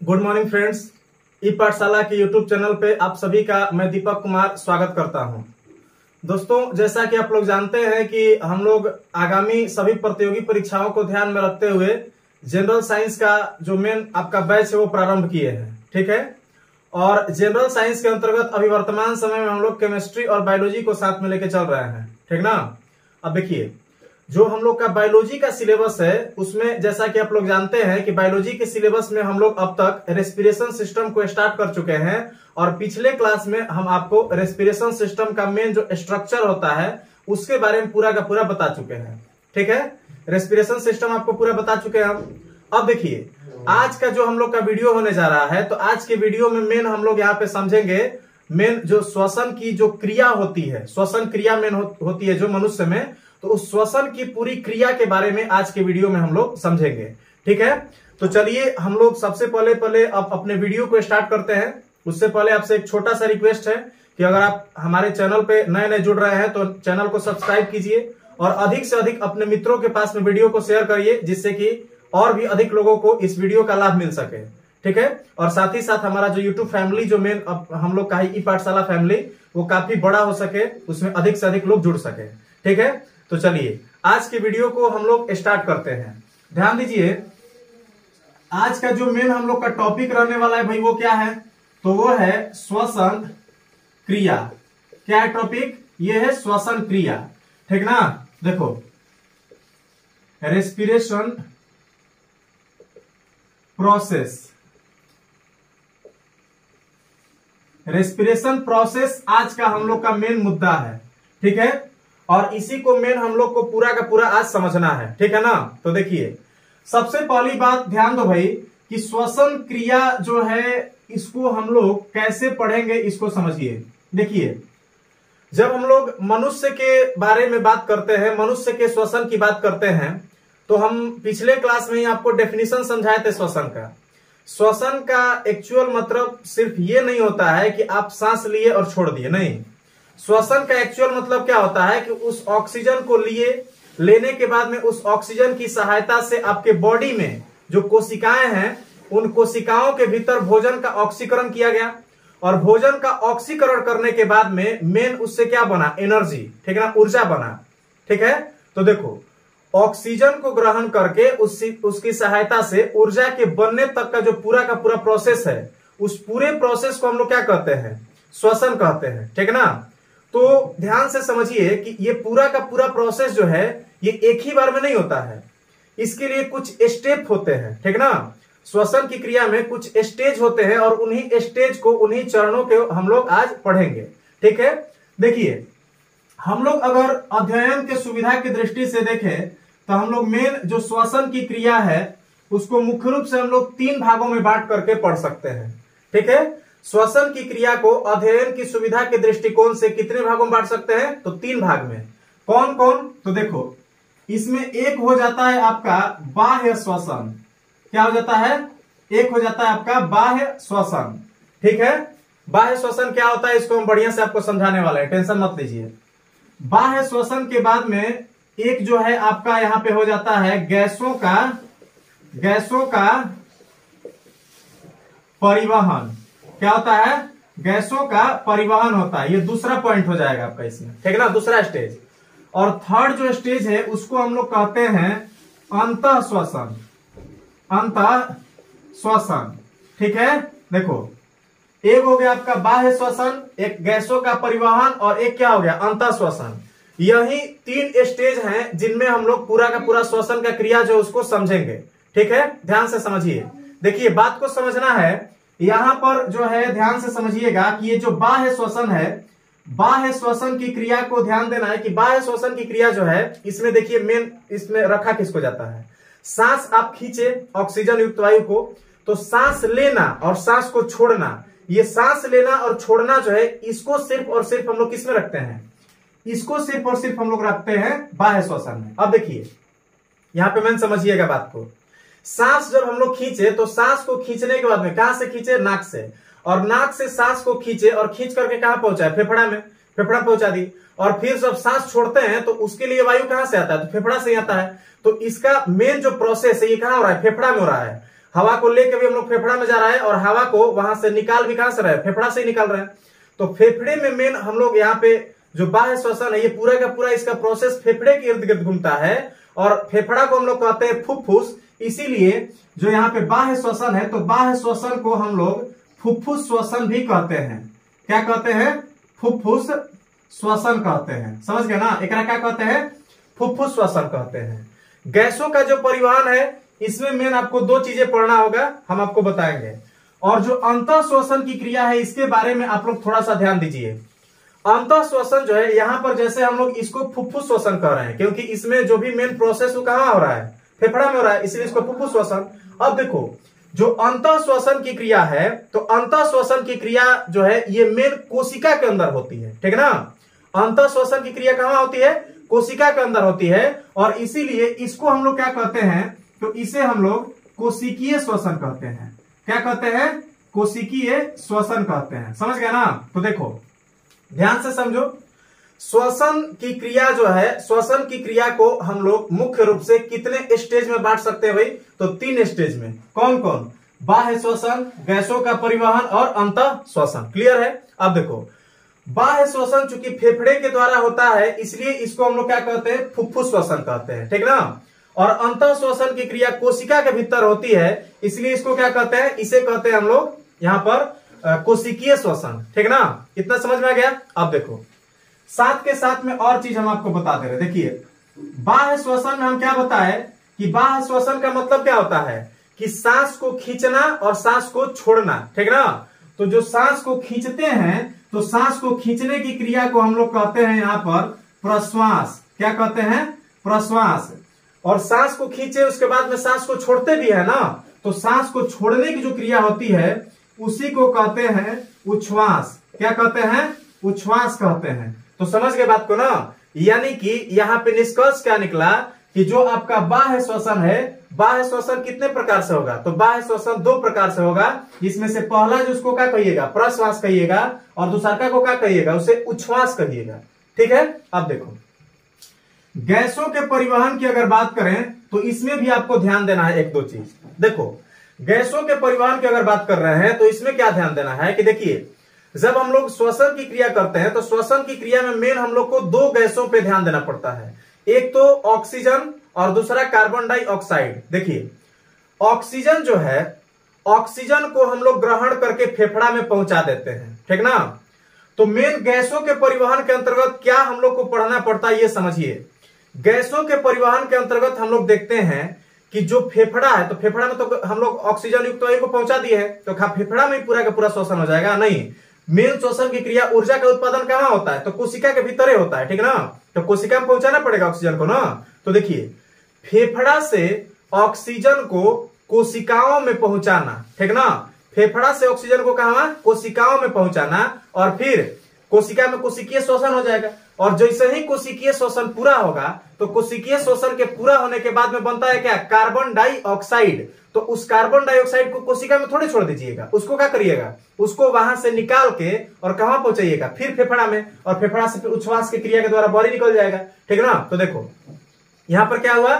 Good morning friends ई पाठशाला के YouTube channel पे आप सभी का मैं दीपक कुमार स्वागत करता हूँ। दोस्तों, जैसा कि आप लोग जानते हैं कि हम लोग आगामी सभी प्रतियोगी परीक्षाओं को ध्यान में रखते हुए जनरल साइंस का जो मेन आपका बैच है वो प्रारंभ किए हैं, ठीक है? और जनरल साइंस के अंतर्गत अभी वर्तमान समय में हम लोग केमिस्ट्री और बायोलॉजी को साथ में लेके चल रहे हैं, ठीक ना? अब देखिए जो हम लोग का बायोलॉजी का सिलेबस है उसमें जैसा कि आप लोग जानते हैं कि बायोलॉजी के सिलेबस में हम लोग अब तक रेस्पिरेशन सिस्टम को स्टार्ट कर चुके हैं और पिछले क्लास में हम आपको रेस्पिरेशन सिस्टम का मेन जो स्ट्रक्चर होता है उसके बारे में पूरा का पूरा बता चुके हैं। ठीक है? रेस्पिरेशन सिस्टम आपको पूरा बता चुके हैं हम। अब देखिए आज का जो हम लोग का वीडियो होने जा रहा है तो आज के वीडियो में मेन हम लोग यहाँ पे समझेंगे मेन जो श्वसन की जो क्रिया होती है श्वसन क्रिया मेन हो, होती है जो मनुष्य में तो उस श्वसन की पूरी क्रिया के बारे में आज के वीडियो में हम लोग समझेंगे। ठीक है? तो चलिए, हम लोग सबसे पहले पहले अब अपने वीडियो को स्टार्ट करते हैं। उससे पहले आपसे एक छोटा सा रिक्वेस्ट है कि अगर आप हमारे चैनल पे नए नए जुड़ रहे हैं तो चैनल को सब्सक्राइब कीजिए और अधिक से अधिक अपने मित्रों के पास में वीडियो को शेयर करिए, जिससे कि और भी अधिक लोगों को इस वीडियो का लाभ मिल सके। ठीक है? और साथ ही साथ हमारा जो यूट्यूब फैमिली जो मेन हम लोग का ई पाठशाला फैमिली वो काफ़ी बड़ा हो सके, उसमें अधिक से अधिक लोग जुड़ सके। ठीक है? तो चलिए, आज के वीडियो को हम लोग स्टार्ट करते हैं। ध्यान दीजिए, आज का जो मेन हम लोग का टॉपिक रहने वाला है भाई, वो क्या है? तो वो है श्वसन क्रिया। क्या है टॉपिक ये है श्वसन क्रिया। ठीक ना? देखो रेस्पिरेशन प्रोसेस रेस्पिरेशन प्रोसेस आज का हम लोग का मेन मुद्दा है। ठीक है? और इसी को मेन हम लोग को पूरा का पूरा आज समझना है, ठीक है ना? तो देखिए, सबसे पहली बात ध्यान दो भाई कि श्वसन क्रिया जो है, इसको हम लोग कैसे पढ़ेंगे, इसको समझिए। देखिए, जब हम लोग मनुष्य के बारे में बात करते हैं, मनुष्य के श्वसन की बात करते हैं तो हम पिछले क्लास में ही आपको डेफिनेशन समझाए थे श्वसन का। श्वसन का एक्चुअल मतलब सिर्फ़ ये नहीं होता है कि आप सांस लिए और छोड़ दिए, नहीं। श्वसन का एक्चुअल मतलब क्या होता है कि उस ऑक्सीजन को लिए, लेने के बाद में उस ऑक्सीजन की सहायता से आपके बॉडी में जो कोशिकाएँ हैं, उन कोशिकाओं के भीतर भोजन का ऑक्सीकरण किया गया। और भोजन का ऑक्सीकरण करने के बाद में मेन उससे क्या बना? एनर्जी ठीक है ना? ऊर्जा बना, ठीक है? तो देखो ऑक्सीजन को ग्रहण करके उसकी उसकी सहायता से ऊर्जा के बनने तक का जो पूरा का पूरा प्रोसेस है, उस पूरे प्रोसेस को हम लोग क्या कहते हैं? श्वसन कहते हैं, ठीक है ना? तो ध्यान से समझिए कि ये पूरा का पूरा प्रोसेस जो है, ये एक ही बार में नहीं होता है। इसके लिए कुछ स्टेप होते हैं, ठीक ना? श्वसन की क्रिया में कुछ स्टेज होते हैं और उन्हीं स्टेज को, उन्हीं चरणों के हम लोग आज पढ़ेंगे, ठीक है? देखिए, हम लोग अगर अध्ययन के सुविधा की दृष्टि से देखें तो हम लोग मेन जो श्वसन की क्रिया है, उसको मुख्य रूप से हम लोग तीन भागों में बांट करके पढ़ सकते हैं, ठीक है? श्वसन की क्रिया को अध्ययन की सुविधा के दृष्टिकोण से कितने भागों में बांट सकते हैं? तो तीन भाग में। कौन कौन तो देखो, इसमें एक हो जाता है आपका बाह्य श्वसन। क्या हो जाता है? एक हो जाता है आपका बाह्य श्वसन। ठीक है? बाह्य श्वसन क्या होता है? इसको हम बढ़िया से आपको समझाने वाला है। टेंशन मत लीजिए। बाह्य श्वसन के बाद में एक जो है आपका यहाँ पे हो जाता है गैसों का गैसों का परिवहन। क्या होता है? गैसों का परिवहन होता है। ये दूसरा पॉइंट हो जाएगा आपका इसमें। ठीक है ना? दूसरा स्टेज और थर्ड जो स्टेज है, उसको हम लोग कहते हैं अंत श्वसन अंत श्वसन ठीक है? देखो, एक हो गया आपका बाह्य श्वसन, एक गैसों का परिवहन और एक क्या हो गया? अंत श्वसन यही तीन स्टेज हैं जिनमें हम लोग पूरा का पूरा श्वसन का क्रिया जो उसको समझेंगे। ठीक है? ध्यान से समझिए। देखिए, बात को समझना है यहाँ पर जो है, ध्यान से समझिएगा कि ये जो बाह्य श्वसन है, बाह्य श्वसन की क्रिया को ध्यान देना है कि बाह्य श्वसन की क्रिया जो है, इसमें देखिए मेन इसमें रखा किसको जाता है? सांस आप खींचे ऑक्सीजन युक्त वायु को तो सांस लेना और सांस को छोड़ना, ये सांस लेना और छोड़ना जो है, इसको सिर्फ़ और सिर्फ़ हम लोग किसमें रखते हैं? इसको सिर्फ़ और सिर्फ़ हम लोग रखते हैं बाह्य श्वसन में। अब देखिए, यहाँ पे मैंने समझिएगा बात को। सांस जब हम लोग खींचे तो सांस को खींचने के बाद में कहाँ से खींचे? नाक से। और नाक से सांस को खींचे और खींच करके कहाँ पहुँचाए फेफड़ा में। फेफड़ा पहुँचा दी। और फिर जब सांस छोड़ते हैं तो उसके लिए वायु कहाँ से आता है? तो फेफड़ा से ही आता है। तो इसका मेन जो प्रोसेस है, ये कहाँ हो रहा है? फेफड़ा में हो रहा है। हवा को लेकर भी हम लोग फेफड़ा में जा रहा है और हवा को वहाँ से निकाल भी कहाँ से रहे फेफड़ा से ही निकाल रहे हैं। तो फेफड़े में मेन हम लोग यहाँ पे जो बाह्य श्वसन है, ये पूरा का पूरा इसका प्रोसेस फेफड़े के इर्द गिर्द घूमता है। और फेफड़ा को हम लोग कहते हैं फुफ्फुस। इसीलिए जो यहाँ पे बाह्य श्वसन है तो बाह्य श्वसन को हम लोग फुफ्फुस श्वसन भी कहते हैं। क्या कहते हैं? फुफ्फुस श्वसन कहते हैं। समझ गए ना? एक क्या कहते हैं? फुफ्फुस श्वसन कहते हैं। गैसों का जो परिवहन है, इसमें मेन आपको दो चीज़ें पढ़ना होगा, हम आपको बताएँगे। और जो अंत श्वसन की क्रिया है, इसके बारे में आप लोग थोड़ा सा ध्यान दीजिए। अंत श्वसन जो है, यहाँ पर जैसे हम लोग इसको फुफ्फुस श्वसन कह रहे हैं, क्योंकि इसमें जो भी मेन प्रोसेस वो कहाँ हो रहा है? फेफड़ा में हो रहा है, इसलिए इसको फुफ्फुस श्वसन। अब देखो, जो अंत श्वसन की क्रिया है तो अंत श्वसन की क्रिया जो है, ये मेन कोशिका के अंदर होती है, ठीक है ना? अंत श्वसन की क्रिया कहाँ होती है? कोशिका के अंदर होती है, और इसीलिए इसको हम लोग क्या कहते हैं तो इसे हम लोग कोशिकीय श्वसन कहते हैं। क्या कहते हैं? कोशिकीय श्वसन कहते हैं। समझ गया ना? तो देखो, ध्यान से समझो। श्वसन की क्रिया जो है, श्वसन की क्रिया को हम लोग मुख्य रूप से कितने स्टेज में बांट सकते हैं भाई? तो तीन स्टेज में। कौन कौन? बाह्य श्वसन, गैसों का परिवहन और अंत श्वसन। क्लियर है? अब देखो। बाह्य श्वसन चूँकि फेफड़े के द्वारा होता है, इसलिए इसको हम लोग क्या कहते हैं? फुफ्फुस श्वसन कहते हैं। ठीक ना? और अंत श्वसन की क्रिया कोशिका के भीतर होती है, इसलिए इसको क्या कहते हैं? इसे कहते हैं हम लोग यहाँ पर कोशिकीय श्वसन। ठीक ना? इतना समझ में आ गया? अब देखो। साथ के साथ में और चीज़ हम आपको बता दे रहे। देखिए, बाह्य श्वसन में हम क्या बताए कि बाह्य श्वसन का मतलब क्या होता है? कि सांस को खींचना और सांस को छोड़ना, ठीक ना? तो जो सांस को खींचते हैं तो सांस को खींचने की क्रिया को हम लोग कहते हैं यहाँ पर प्रश्वास। क्या कहते हैं? प्रश्वास। और सांस को खींचे, उसके बाद में सांस को छोड़ते भी है ना? तो सांस को छोड़ने की जो क्रिया होती है, उसी को कहते हैं उच्छ्वास। क्या कहते हैं? उच्छ्वास कहते हैं। तो समझ गए बात को ना? यानी कि यहाँ पे निष्कर्ष क्या निकला कि जो आपका बाह्य श्वसन है, बाह्य श्वसन कितने प्रकार से होगा? तो बाह्य श्वसन दो प्रकार से होगा। जिसमें से पहला जो उसको क्या कहिएगा? प्रश्वास कहिएगा। और दूसरा को क्या कहिएगा? उसे उच्छ्वास कहिएगा। ठीक है? अब देखो। गैसों के परिवहन की अगर बात करें तो इसमें भी आपको ध्यान देना है एक दो चीज़। देखो, गैसों के परिवहन की अगर बात कर रहे हैं तो इसमें क्या ध्यान देना है? कि देखिए जब हम लोग श्वसन की क्रिया करते हैं तो श्वसन की क्रिया में मेन हम लोग को दो गैसों पे ध्यान देना पड़ता है। एक तो ऑक्सीजन और दूसरा कार्बन डाइऑक्साइड देखिए ऑक्सीजन जो है ऑक्सीजन को हम लोग ग्रहण करके फेफड़ा में पहुँचा देते हैं। ठीक ना? तो मेन गैसों के परिवहन के अंतर्गत क्या हम लोग को पढ़ना पड़ता है, ये समझिए। गैसों के परिवहन के अंतर्गत हम लोग देखते हैं कि जो फेफड़ा है तो फेफड़ा में तो हम लोग ऑक्सीजन युक्त वायु को पहुँचा दिए है तो खा फेफड़ा में पूरा का पूरा श्वसन हो जाएगा, नहीं। मेन श्वसन की क्रिया ऊर्जा का उत्पादन कहाँ होता है? तो कोशिका के भीतर होता है, ठीक ना? तो कोशिका में पहुंचाना पड़ेगा ऑक्सीजन को ना? तो देखिए, फेफड़ा से ऑक्सीजन को कोशिकाओं में पहुंचाना, ठीक ना? फेफड़ा से ऑक्सीजन को कहा? कोशिकाओं में पहुंचाना, और फिर कोशिका में कोशिकीय श्वसन हो जाएगा। और जैसे ही कोशिकीय शोषण पूरा होगा तो कोशिकीय शोषण के पूरा होने के बाद में बनता है क्या? कार्बन डाइऑक्साइड तो उस कार्बन डाइऑक्साइड को कोशिका में थोड़ी छोड़ दीजिएगा। उसको क्या करिएगा? उसको वहाँ से निकाल के और कहा पहुंचाइएगा? फिर फेफड़ा में। और फेफड़ा से फिर उच्छ्वास की क्रिया के द्वारा बॉडी निकल जाएगा। ठीक है ना? तो देखो, यहाँ पर क्या हुआ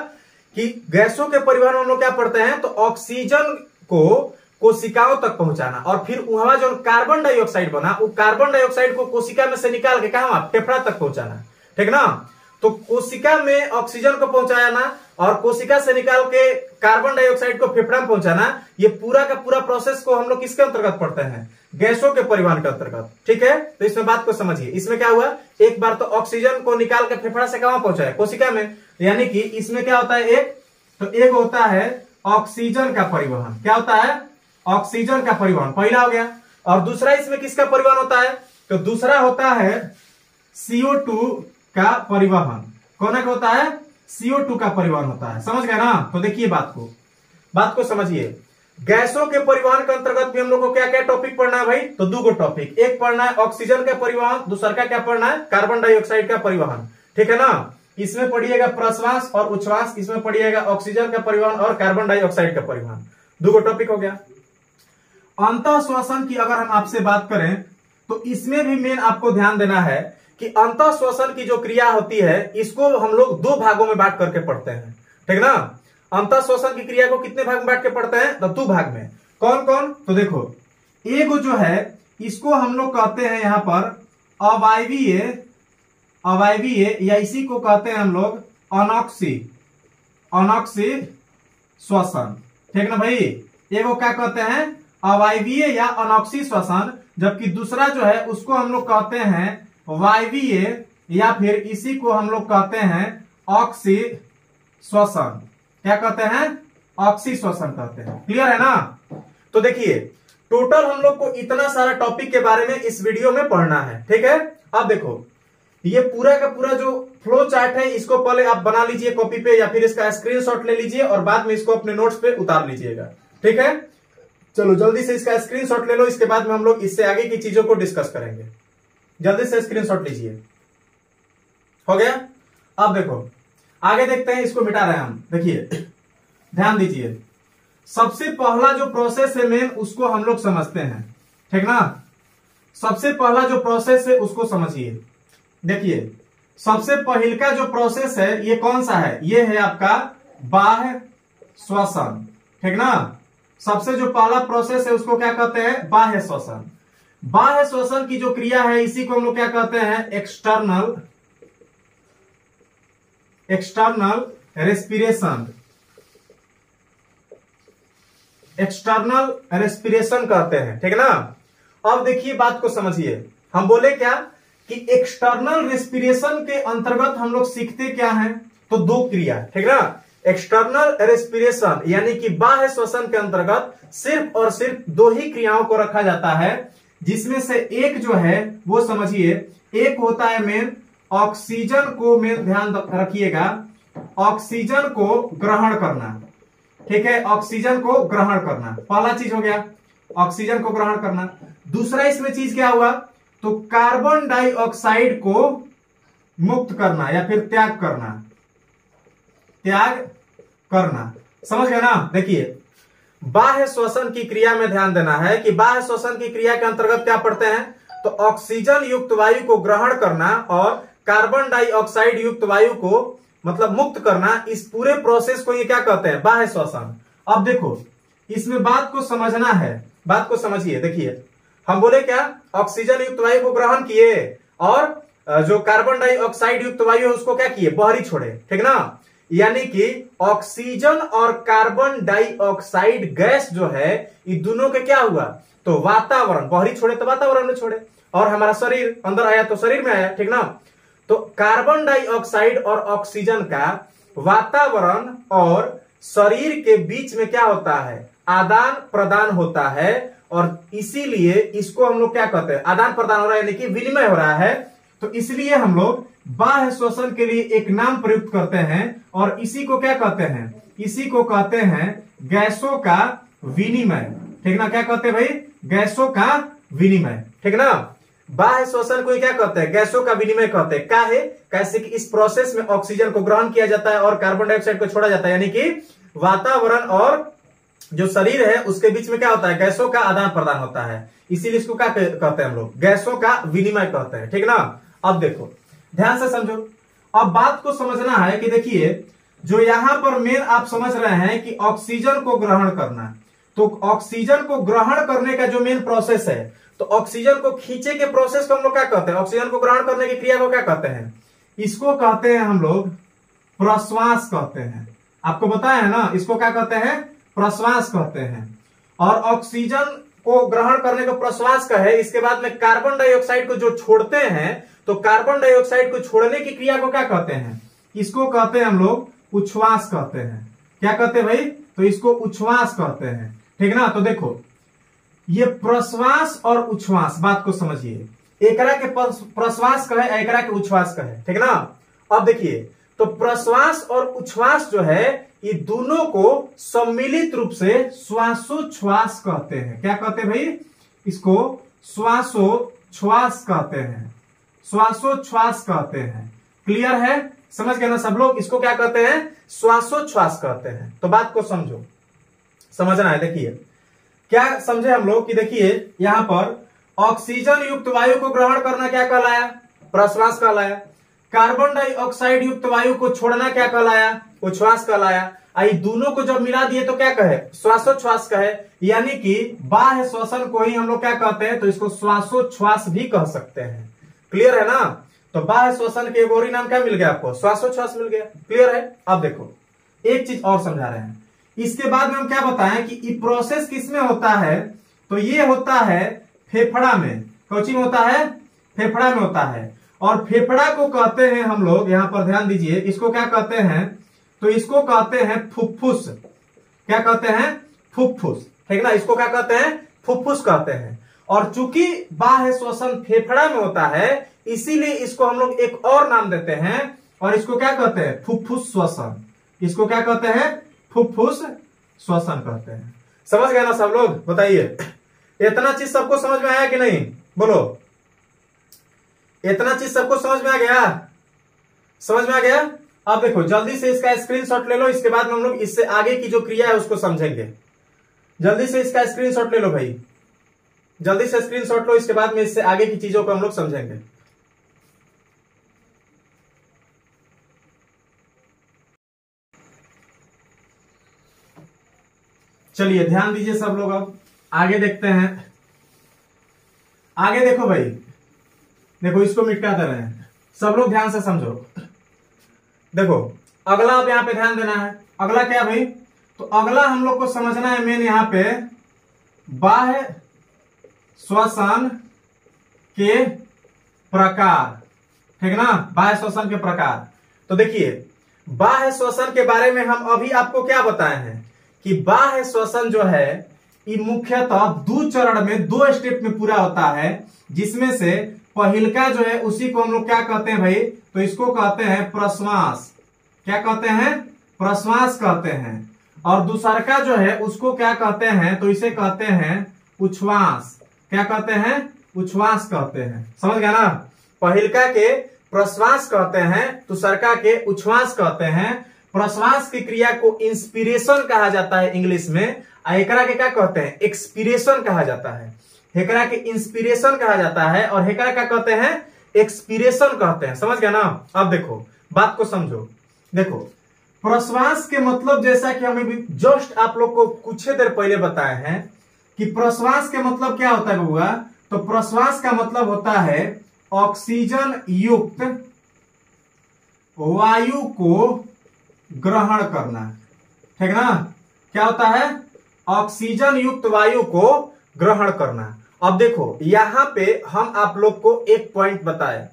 कि गैसों के परिवहन लोग क्या पड़ते हैं? तो ऑक्सीजन को कोशिकाओं तक पहुंचाना और फिर वहाँ जो कार्बन डाइऑक्साइड बना, वो कार्बन डाइऑक्साइड को कोशिका में से निकाल के कहा फेफड़ा तक पहुंचाना। ठीक ना? तो कोशिका में ऑक्सीजन को पहुंचाना और कोशिका से निकाल के कार्बन डाइऑक्साइड को फेफड़ा में पहुंचाना, ये पूरा का पूरा प्रोसेस को हम लोग किसके अंतर्गत पढ़ते हैं? गैसों के परिवहन के अंतर्गत। ठीक है? तो इसमें बात को समझिए। इसमें क्या हुआ? एक बार तो ऑक्सीजन को निकाल के फेफड़ा से कहा पहुँचाया? कोशिका में। यानी कि इसमें क्या होता है? एक तो एक होता है ऑक्सीजन का परिवहन। क्या होता है? ऑक्सीजन का परिवहन। पहला हो गया। और दूसरा इसमें किसका परिवहन होता है? तो दूसरा होता है सीओ टू का परिवहन। कौन का होता है? सीओ टू का परिवहन होता है। समझ गए ना? तो देखिए बात को। बात को समझिए। गैसों के परिवहन के अंतर्गत भी हम लोग को क्या क्या टॉपिक पढ़ना है भाई? तो दो गो टॉपिक एक पढ़ना है ऑक्सीजन का परिवहन, दूसरा का क्या पढ़ना है? कार्बन डाइऑक्साइड का परिवहन। ठीक है ना? इसमें पढ़िएगा प्रश्वास और उच्छ्वास, इसमें पढ़िएगा ऑक्सीजन का परिवहन और कार्बन डाइऑक्साइड का परिवहन। दो गो टॉपिक हो गया। अंत श्वसन की अगर हम आपसे बात करें तो इसमें भी मेन आपको ध्यान देना है कि अंत श्वसन की जो क्रिया होती है, इसको हम लोग दो भागों में बांट करके पढ़ते हैं। ठीक ना? अंत श्वसन की क्रिया को कितने भाग में बांट के पढ़ते हैं? तो दो भाग में। कौन कौन? तो देखो एगो जो है, इसको हम लोग कहते हैं यहाँ पर अवायवीय अवायवीय, या इसी को कहते हैं हम लोग अनॉक्सी अनॉक्सी श्वसन। ठीक ना भाई? एगो क्या कहते हैं? अवायवीय या अनॉक्सी श्वसन, जबकि दूसरा जो है, उसको हम लोग कहते हैं वायवीय, या फिर इसी को हम लोग कहते हैं ऑक्सी श्वसन। क्या कहते हैं? ऑक्सी श्वसन कहते हैं। क्लियर है ना? तो देखिए टोटल हम लोग को इतना सारा टॉपिक के बारे में इस वीडियो में पढ़ना है, ठीक है? अब देखो, ये पूरा का पूरा जो फ्लो चार्ट है, इसको पहले आप बना लीजिए कॉपी पे, या फिर इसका स्क्रीनशॉट ले लीजिए, और बाद में इसको अपने नोट्स पे उतार लीजिएगा, ठीक है? चलो, जल्दी से इसका स्क्रीनशॉट ले लो, इसके बाद में हम लोग इससे आगे की चीज़ों को डिस्कस करेंगे। जल्दी से स्क्रीनशॉट लीजिए। हो गया? अब देखो, आगे देखते हैं, इसको मिटा रहे हैं हम। देखिए, ध्यान दीजिए। सबसे पहला जो प्रोसेस है मेन उसको हम लोग समझते हैं। ठीक ना? सबसे पहला जो प्रोसेस है, उसको समझिए। देखिए, सबसे पहल का जो प्रोसेस है, ये कौन सा है? ये है आपका बाह श्वसन। ठीक ना? सबसे जो पहला प्रोसेस है, उसको क्या कहते हैं? बाह्य श्वसन। बाह्य श्वसन की जो क्रिया है, इसी को हम लोग क्या कहते हैं? External external respiration external respiration कहते हैं, ठीक है ना? अब देखिए बात को समझिए। हम बोले क्या? कि एक्सटर्नल रेस्पिरेशन के अंतर्गत हम लोग सीखते क्या हैं? तो दो क्रिया, ठीक है ना? एक्सटर्नल रेस्पिरेशन यानी कि बाह्य श्वसन के अंतर्गत सिर्फ़ और सिर्फ़ दो ही क्रियाओं को रखा जाता है, जिसमें से एक जो है, वो समझिए, एक होता है मेन ऑक्सीजन को मेन ध्यान रखिएगा ऑक्सीजन को ग्रहण करना, ठीक है ऑक्सीजन को ग्रहण करना, पहला चीज़ हो गया ऑक्सीजन को ग्रहण करना, दूसरा इसमें चीज़ क्या हुआ तो कार्बन डाइऑक्साइड को मुक्त करना या फिर त्याग करना त्याग करना। समझ गए ना? देखिए, बाह्य श्वसन की क्रिया में ध्यान देना है कि बाह्य श्वसन की क्रिया के अंतर्गत क्या पढ़ते हैं? तो ऑक्सीजन युक्त वायु को ग्रहण करना और कार्बन डाइऑक्साइड युक्त वायु को मतलब मुक्त करना, इस पूरे प्रोसेस को ये क्या कहते हैं? बाह्य श्वसन। अब देखो, इसमें बात को समझना है। बात को समझिए। देखिए, हम बोले क्या? ऑक्सीजन युक्त वायु को ग्रहण किए और जो कार्बन डाइऑक्साइड युक्त वायु है, उसको क्या किए? बहरी छोड़े। ठीक ना? यानी कि ऑक्सीजन और कार्बन डाइऑक्साइड गैस जो है, ये दोनों के क्या हुआ? तो वातावरण, बहरी छोड़े तो वातावरण में छोड़े। और हमारा शरीर, अंदर आया तो शरीर में आया, ठीक ना? तो कार्बन डाइऑक्साइड और ऑक्सीजन का वातावरण और शरीर के बीच में क्या होता है? आदान प्रदान होता है। और इसीलिए इसको हम लोग क्या कहते हैं? आदान प्रदान हो रहा है, यानी कि विनिमय हो रहा है। तो इसलिए हम लोग बाह्य श्वसन के लिए एक नाम प्रयुक्त करते हैं और इसी को क्या कहते हैं? इसी को कहते हैं गैसों का विनिमय। ठीक ना? क्या कहते हैं भाई? गैसों का विनिमय। ठीक ना? बाह्य श्वसन को क्या कहते हैं? गैसों का विनिमय कहते हैं। क्या है कैसे कि इस प्रोसेस में ऑक्सीजन को ग्रहण किया जाता है और कार्बन डाइऑक्साइड को छोड़ा जाता है। यानी कि वातावरण और जो शरीर है, उसके बीच में क्या होता है? गैसों का आदान प्रदान होता है। इसीलिए इसको क्या कहते हैं हम लोग? गैसों का विनिमय कहते हैं। ठीक ना? अब देखो, ध्यान से समझो। अब बात को समझना है कि देखिए, जो यहाँ पर मेन आप समझ रहे हैं कि ऑक्सीजन को ग्रहण करना तो ऑक्सीजन को ग्रहण करने का जो मेन प्रोसेस है तो ऑक्सीजन को खींचे के प्रोसेस को हम लोग क्या कहते हैं? ऑक्सीजन को ग्रहण करने की क्रिया को क्या कहते हैं? इसको कहते हैं हम लोग प्रश्वास कहते हैं। आपको बताया है ना, इसको क्या कहते हैं? प्रश्वास कहते हैं। और ऑक्सीजन को ग्रहण करने का प्रश्वास का है, इसके बाद में कार्बन डाइऑक्साइड को जो छोड़ते हैं तो कार्बन डाइऑक्साइड को छोड़ने की क्रिया को क्या कहते हैं? इसको कहते हैं हम लोग उच्छ्वास कहते हैं। क्या कहते हैं भाई? तो इसको उच्छ्वास कहते हैं। ठीक ना? तो देखो, ये प्रश्वास और उच्छ्वास, बात को समझिए। एकरा के प्रश्वास कहे, एकरा के उच्छ्वास कहे। ठीक ना? अब देखिए तो प्रश्वास और उच्छ्वास जो है, ये दोनों को सम्मिलित रूप से श्वासोच्छ्वास कहते हैं। क्या कहते हैं भाई? इसको श्वासोच्छ्वास कहते हैं। श्वासोच्छ्वास कहते हैं। क्लियर है? समझ गए ना सब लोग? इसको क्या कहते हैं? श्वासोच्छ्वास कहते हैं। तो बात को समझो। समझना है? देखिए। क्या समझे हम लोग कि देखिए, यहाँ पर ऑक्सीजन युक्त वायु को ग्रहण करना क्या कहलाया? प्रश्वास कहलाया। कार्बन डाइऑक्साइड युक्त वायु को छोड़ना क्या कहलाया? उच्छ्वास कहलाया। आई दोनों को जब मिला दिए तो क्या कहे? श्वासोच्छ्वास कहे। यानी कि बाह्य श्वसन को ही हम लोग क्या कहते हैं? तो इसको श्वासोच्छ्वास भी कह सकते हैं। क्लियर है ना? तो बाह्य श्वसन के गोरी नाम क्या मिल गया आपको? श्वासोच्छ्वास मिल गया। क्लियर है? अब देखो। एक चीज़ और समझा रहे हैं। इसके बाद में हम क्या बताएँ कि प्रोसेस किसमें होता है? तो ये होता है फेफड़ा में। कोची में होता है? फेफड़ा में होता है। और फेफड़ा को कहते हैं हम लोग, यहाँ पर ध्यान दीजिए, इसको क्या कहते हैं? तो इसको कहते हैं फुफ्फुस। क्या कहते हैं? फुफ्फुस। ठीक ना? इसको क्या कहते हैं? फुफ्फुस कहते हैं। और चूँकि बाह्य श्वसन फेफड़ा में होता है, इसीलिए इसको हम लोग एक और नाम देते हैं और इसको क्या कहते हैं? फुफ्फुस श्वसन। इसको क्या कहते हैं? फुफ्फुस श्वसन कहते हैं। समझ गए ना सब लोग? बताइए। इतना चीज़ सबको समझ में आया कि नहीं? बोलो। इतना चीज़ सबको समझ में आ गया? समझ में आ गया? अब देखो, जल्दी से इसका स्क्रीनशॉट ले लो, इसके बाद हम लोग इससे आगे की जो क्रिया है उसको समझेंगे। जल्दी से इसका स्क्रीनशॉट ले लो भाई। जल्दी से स्क्रीनशॉट लो, इसके बाद में इससे आगे की चीज़ों को हम लोग समझेंगे। चलिए, ध्यान दीजिए सब लोग अब। आगे देखते हैं। आगे देखो भाई। देखो, इसको मिटका दे रहे हैं। सब लोग ध्यान से समझो। देखो, अगला अब यहाँ पे ध्यान देना है। अगला क्या भाई? तो अगला हम लोग को समझना है मेन यहाँ पे, बाह्य श्वसन के प्रकार, ठीक ना? बाह्य श्वसन के प्रकार। तो देखिए, बाह्य श्वसन के बारे में हम अभी आपको क्या बताए हैं कि बाह्य श्वसन जो है, ये मुख्यतः दो चरण में, दो स्टेप में पूरा होता है, जिसमें से पहिलका जो है, उसी को हम लोग क्या कहते हैं भाई? तो इसको कहते हैं प्रश्वास। क्या कहते हैं? प्रश्वास कहते हैं। और दूसरका जो है, उसको क्या कहते हैं? तो इसे कहते हैं उच्छ्वास। क्या कहते हैं? उच्छ्वास कहते हैं। समझ गया ना? पहिलका के प्रश्वास कहते हैं, दूसरका के उच्छ्वास कहते हैं। प्रश्वास की क्रिया को इंस्पिरेशन कहा जाता है इंग्लिश में एकरा के क्या कहते हैं? एक्सपीरेशन कहा जाता है। हेकरा के इंस्पिरेशन कहा जाता है और हेकरा क्या कहते हैं? एक्सपीरेशन कहते हैं। समझ गया ना? अब देखो, बात को समझो। देखो, प्रश्वास के मतलब जैसा कि हमें जस्ट आप लोग को कुछ देर पहले बताए हैं कि प्रश्वास के मतलब क्या होता है बउआ तो प्रश्वास का मतलब होता है ऑक्सीजन युक्त वायु को ग्रहण करना। ठीक ना? क्या होता है? ऑक्सीजन युक्त वायु को ग्रहण करना। अब देखो, यहाँ पे हम आप लोग को एक पॉइंट बताए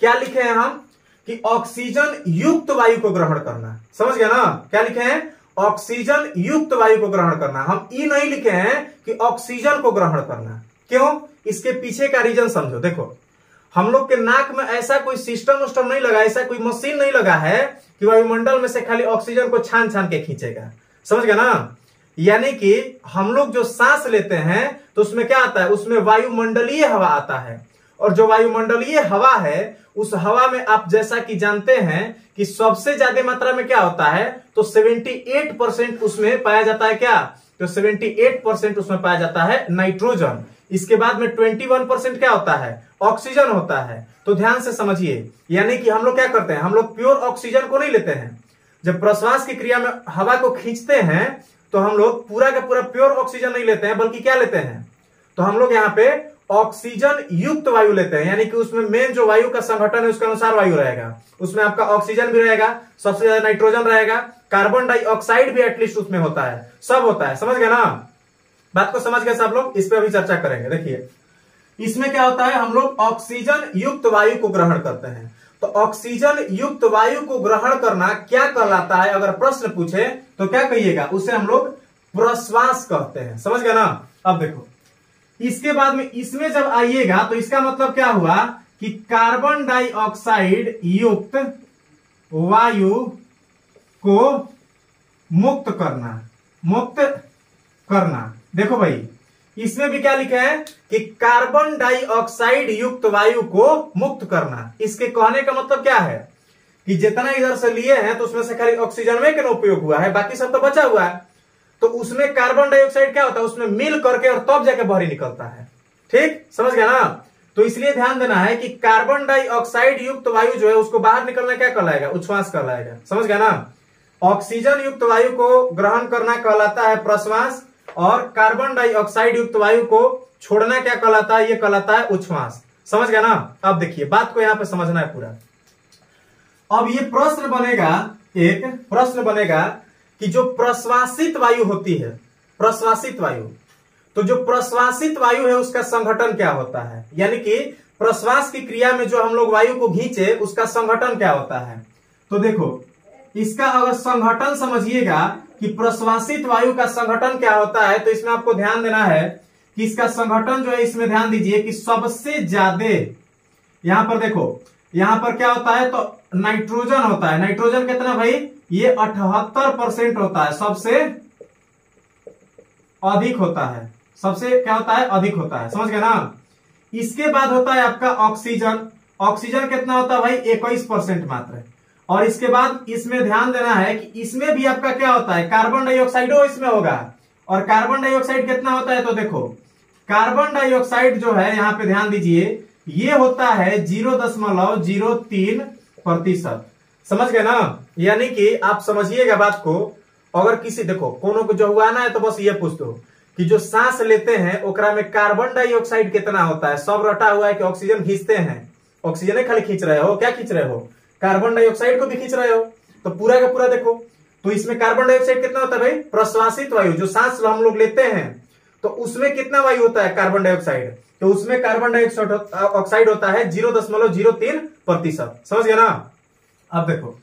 क्या लिखे हैं हम? कि ऑक्सीजन युक्त वायु को ग्रहण करना। समझ गया ना? क्या लिखे हैं? ऑक्सीजन युक्त वायु को ग्रहण करना हम ई नहीं लिखे हैं कि ऑक्सीजन को ग्रहण करना क्यों? इसके पीछे का रीजन समझो। देखो, हम लोग के नाक में ऐसा कोई सिस्टम उस्टम नहीं लगा, ऐसा कोई मशीन नहीं लगा है कि वायुमंडल में से खाली ऑक्सीजन को छान छान के खींचेगा। समझ गया ना? यानी कि हम लोग जो सांस लेते हैं तो उसमें क्या आता है? उसमें वायुमंडलीय हवा आता है। और जो वायुमंडलीय हवा है, उस हवा में आप जैसा कि जानते हैं कि सबसे ज़्यादा मात्रा में क्या होता है तो 78 परसेंट उसमें पाया जाता है क्या? तो 78 परसेंट उसमें पाया जाता है नाइट्रोजन। इसके बाद में 21 परसेंट क्या होता है? ऑक्सीजन होता है। तो ध्यान से समझिए, यानी कि हम लोग क्या करते हैं? हम लोग प्योर ऑक्सीजन को नहीं लेते हैं। जब प्रश्वास की क्रिया में हवा को खींचते हैं तो हम लोग पूरा का पूरा प्योर ऑक्सीजन नहीं लेते हैं, बल्कि क्या लेते हैं? तो हम लोग यहाँ पे ऑक्सीजन युक्त वायु लेते हैं, यानी कि उसमें मेन जो वायु का संगठन है, उसके अनुसार वायु रहेगा। उसमें आपका ऑक्सीजन भी रहेगा, सबसे ज़्यादा नाइट्रोजन रहेगा कार्बन डाइऑक्साइड भी एटलीस्ट उसमें होता है, सब होता है। समझ गए ना? बात को समझ गए सब लोग? इस पर अभी चर्चा करेंगे। देखिए, इसमें क्या होता है? हम लोग ऑक्सीजन युक्त वायु को ग्रहण करते हैं। तो ऑक्सीजन युक्त वायु को ग्रहण करना क्या कहलाता है? अगर प्रश्न पूछे तो क्या कहिएगा? उसे हम लोग प्रश्वास कहते हैं। समझ गए ना? अब देखो इसके बाद में इसमें जब आइएगा तो इसका मतलब क्या हुआ कि कार्बन डाइऑक्साइड युक्त वायु को मुक्त करना मुक्त करना। देखो भाई, इसमें भी क्या लिखा है कि कार्बन डाइऑक्साइड युक्त वायु को मुक्त करना। इसके कहने का मतलब क्या है? कि जितना इधर से लिए हैं तो उसमें से खाली ऑक्सीजन में उपयोग हुआ है? बाकी सब तो बचा हुआ है। तो उसमें कार्बन डाइऑक्साइड क्या होता है? उसमें मिल करके और तब जाके बाहरी निकलता है। ठीक? समझ गया ना? तो इसलिए ध्यान देना है कि कार्बन डाइऑक्साइड युक्त वायु जो है, उसको बाहर निकलना क्या कहलाएगा? उच्छ्वास कहलाएगा। समझ गया ना? ऑक्सीजन युक्त वायु को ग्रहण करना कहलाता है प्रश्वास और कार्बन डाइऑक्साइड युक्त वायु को छोड़ना क्या कहलाता है? ये कहलाता है उच्छ्वास। समझ गया ना? अब देखिए, बात को यहाँ पे समझना है पूरा। अब ये प्रश्न बनेगा, एक प्रश्न बनेगा कि जो प्रश्वासित वायु होती है, प्रश्वासित वायु तो जो प्रश्वासित वायु है उसका संगठन क्या होता है? यानी कि प्रश्वास की क्रिया में जो हम लोग वायु को घींचे, उसका संगठन क्या होता है? तो देखो, इसका अगर संगठन समझिएगा कि प्रश्वासित वायु का संगठन क्या होता है तो इसमें आपको ध्यान देना है कि इसका संगठन जो है, इसमें ध्यान दीजिए कि सबसे ज़्यादा, यहाँ पर देखो, यहाँ पर क्या होता है तो नाइट्रोजन होता है। नाइट्रोजन कितना भाई? ये अठहत्तर परसेंट होता है। सबसे अधिक होता है। सबसे क्या होता है? अधिक होता है। समझ गए ना? इसके बाद होता है आपका ऑक्सीजन। ऑक्सीजन कितना होता है भाई? इक्कीस परसेंट मात्र। और इसके बाद इसमें ध्यान देना है कि इसमें भी आपका क्या होता है? कार्बन डाइऑक्साइड इसमें होगा। और कार्बन डाइऑक्साइड कितना होता है तो देखो, कार्बन डाइऑक्साइड जो है, यहाँ पे ध्यान दीजिए, ये होता है ज़ीरो दशमलव ज़ीरो तीन प्रतिशत। समझ गए ना? यानी कि आप समझिएगा बात को, अगर किसी, देखो, कोनो को जो हुआ ना है तो बस ये पूछ दो कि जो सांस लेते हैं, ओकरा में कार्बन डाइऑक्साइड कितना होता है? सब रटा हुआ है कि ऑक्सीजन खींचते हैं। ऑक्सीजन खाली खींच रहे हो। क्या खींच रहे हो? कार्बन डाइऑक्साइड को भी खींच रहे हो। तो पूरा का पूरा देखो। तो इसमें कार्बन डाइऑक्साइड कितना होता है भाई? प्रश्वासित वायु, जो सांस हम लोग लेते हैं तो उसमें कितना वायु होता है? Carbon dioxide. तो उसमें कार्बन डाइऑक्साइड ऑक्साइड होता है ज़ीरो दशमलव ज़ीरो तीन प्रतिशत। समझ गया ना? अब देखो,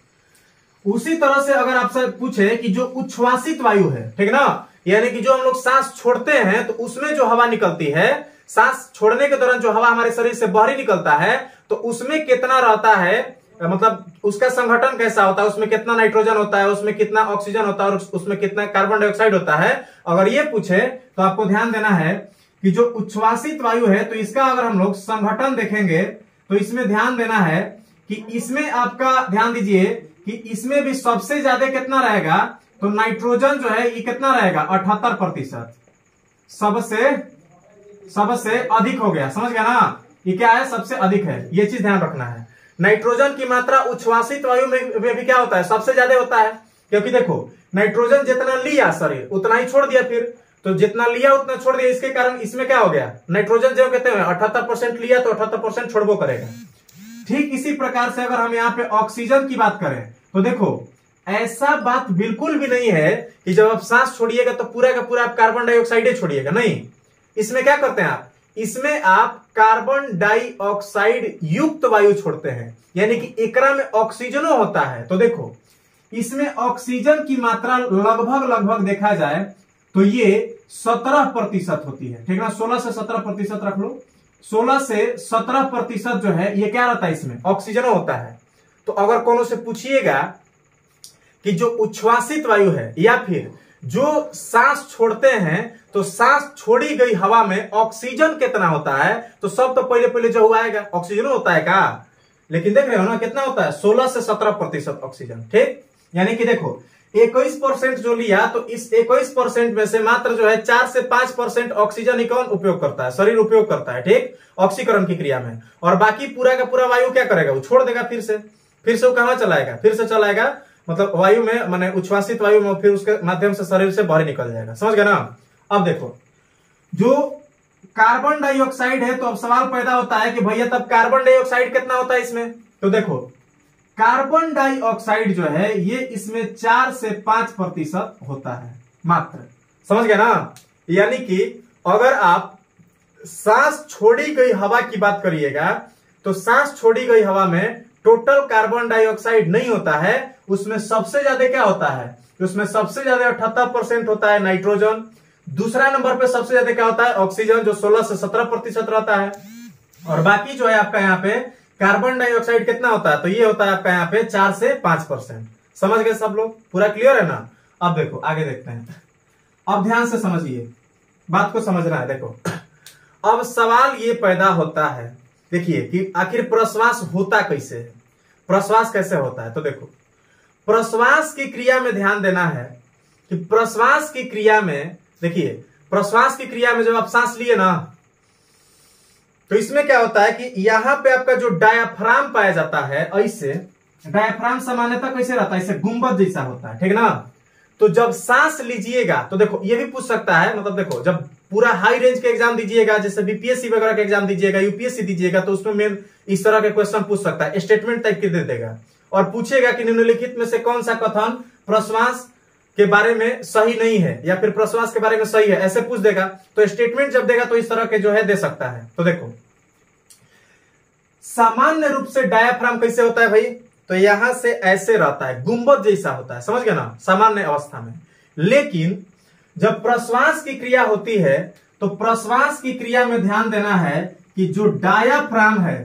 उसी तरह से अगर आपसे पूछे कि जो उच्छ्वासित वायु है, ठीक ना? यानी कि जो हम लोग सांस छोड़ते हैं तो उसमें जो हवा निकलती है, सांस छोड़ने के दौरान जो हवा हमारे शरीर से बाहरी निकलता है तो उसमें कितना रहता है? मतलब उसका संगठन कैसा होता है? उसमें कितना नाइट्रोजन होता है? उसमें कितना ऑक्सीजन होता है? और उसमें कितना कार्बन डाइऑक्साइड होता है? अगर ये पूछे तो आपको ध्यान देना है कि जो उच्छ्वासित वायु है तो इसका अगर हम लोग संगठन देखेंगे तो इसमें ध्यान देना है कि इसमें आपका ध्यान दीजिए कि इसमें भी सबसे ज़्यादा कितना रहेगा तो नाइट्रोजन जो है, ये कितना रहेगा? अठहत्तर प्रतिशत। सबसे सबसे अधिक हो गया। समझ गया ना? ये क्या है? सबसे अधिक है। ये चीज़ ध्यान रखना है। नाइट्रोजन की मात्रा उच्छ्वासित वायु में भी क्या होता है? सबसे ज़्यादा होता है। क्योंकि देखो, नाइट्रोजन जितना लिया शरीर उतना ही छोड़ दिया फिर। तो जितना लिया उतना छोड़ दिया। इसके कारण इसमें क्या हो गया? नाइट्रोजन जो कहते हैं, अठहत्तर परसेंट लिया तो अठहत्तर परसेंट छोड़बो करेगा। ठीक इसी प्रकार से अगर हम यहाँ पे ऑक्सीजन की बात करें तो देखो, ऐसा बात बिल्कुल भी नहीं है कि जब आप सांस छोड़िएगा तो पूरा का पूरा आप कार्बन डाइऑक्साइड ही छोड़िएगा। नहीं। इसमें क्या करते हैं आप? इसमें आप कार्बन डाइऑक्साइड युक्त वायु छोड़ते हैं। यानी कि एकरा में ऑक्सीजनो होता है। तो देखो, इसमें ऑक्सीजन की मात्रा लगभग लगभग देखा जाए तो ये सत्रह प्रतिशत होती है। ठीक ना? सोलह से सत्रह प्रतिशत रख लो। सोलह से सत्रह प्रतिशत जो है, ये क्या रहता है इसमें? ऑक्सीजन होता है। तो अगर कोनो से पूछिएगा कि जो उच्छ्वासित वायु है, या फिर जो सांस छोड़ते हैं तो सांस छोड़ी गई हवा में ऑक्सीजन कितना होता है? तो सब तो पहले पहले जो हुआ आएगा, ऑक्सीजन होता है का? लेकिन देख रहे हो ना, कितना होता है? सोलह से सत्रह प्रतिशत ऑक्सीजन। ठीक? यानी कि देखो इक्कीस परसेंट जो लिया तो इस इक्कीस परसेंट में से मात्र जो है चार से पाँच परसेंट ऑक्सीजन ही कौन उपयोग करता है, शरीर उपयोग करता है, ठीक? ऑक्सीकरण की क्रिया में। और बाकी पूरा का पूरा वायु क्या करेगा? वो छोड़ देगा फिर से। फिर से वो कहाँ चलाएगा? फिर से चलाएगा मतलब वायु में, मैंने उच्छ्वासित वायु में, फिर उसके माध्यम से शरीर से बाहर निकल जाएगा। समझ गए ना? अब देखो, जो कार्बन डाइऑक्साइड है तो अब सवाल पैदा होता है कि भैया तब कार्बन डाइऑक्साइड कितना होता है इसमें? तो देखो कार्बन डाइऑक्साइड जो है, ये इसमें चार से पाँच प्रतिशत होता है, मात्र। समझ गया ना? यानी कि अगर आप सांस छोड़ी गई हवा की बात करिएगा तो सांस छोड़ी गई हवा में टोटल कार्बन डाइऑक्साइड नहीं होता है, उसमें सबसे ज़्यादा क्या होता है? उसमें सबसे ज़्यादा अठहत्तर परसेंट होता है नाइट्रोजन। दूसरा नंबर पे सबसे ज़्यादा क्या होता है? ऑक्सीजन, जो 16 से 17 प्रतिशत रहता है। और बाकी जो है आपका यहाँ पे कार्बन डाइऑक्साइड कितना होता है? तो ये होता है आपका यहाँ पे चार से पाँच परसेंट। समझ गए सब लोग? पूरा क्लियर है ना? अब देखो, आगे देखते हैं। अब ध्यान से समझिए। बात को समझना है, देखो। अब सवाल ये पैदा होता है, देखिए, कि आखिर प्रश्वास होता कैसे? है प्रश्वास कैसे होता है? तो देखो, प्रश्वास की क्रिया में ध्यान देना है कि प्रश्वास की क्रिया में, देखिए, प्रश्वास की क्रिया में जब आप सांस लिए ना तो इसमें क्या होता है कि यहाँ पे आपका जो डायाफ्राम पाया जाता है, ऐसे डायाफ्राम सामान्यतः कैसे रहता है? इसे गुंबद जैसा होता है, ठीक ना? तो जब सांस लीजिएगा तो देखो, ये भी पूछ सकता है मतलब देखो, जब पूरा हाई रेंज के एग्ज़ाम दीजिएगा, जैसे बीपीएससी वगैरह के एग्ज़ाम दीजिएगा यूपीएससी दीजिएगा तो उसमें मेन इस तरह के क्वेश्चन पूछ सकता है। स्टेटमेंट टाइप के दे देगा। और पूछेगा कि निम्नलिखित में से कौन सा कथन प्रश्वास के बारे में सही नहीं है, या फिर प्रश्वास के बारे में सही है, ऐसे पूछ देगा तो स्टेटमेंट जब देगा तो इस तरह के जो है दे सकता है। तो देखो, सामान्य रूप से डायाफ्राम कैसे होता है भाई? तो यहाँ से ऐसे रहता है, गुंबद जैसा होता है, समझ गया ना? सामान्य अवस्था में। लेकिन जब प्रश्वास की क्रिया होती है तो प्रश्वास की क्रिया में ध्यान देना है कि जो डायाफ्राम है,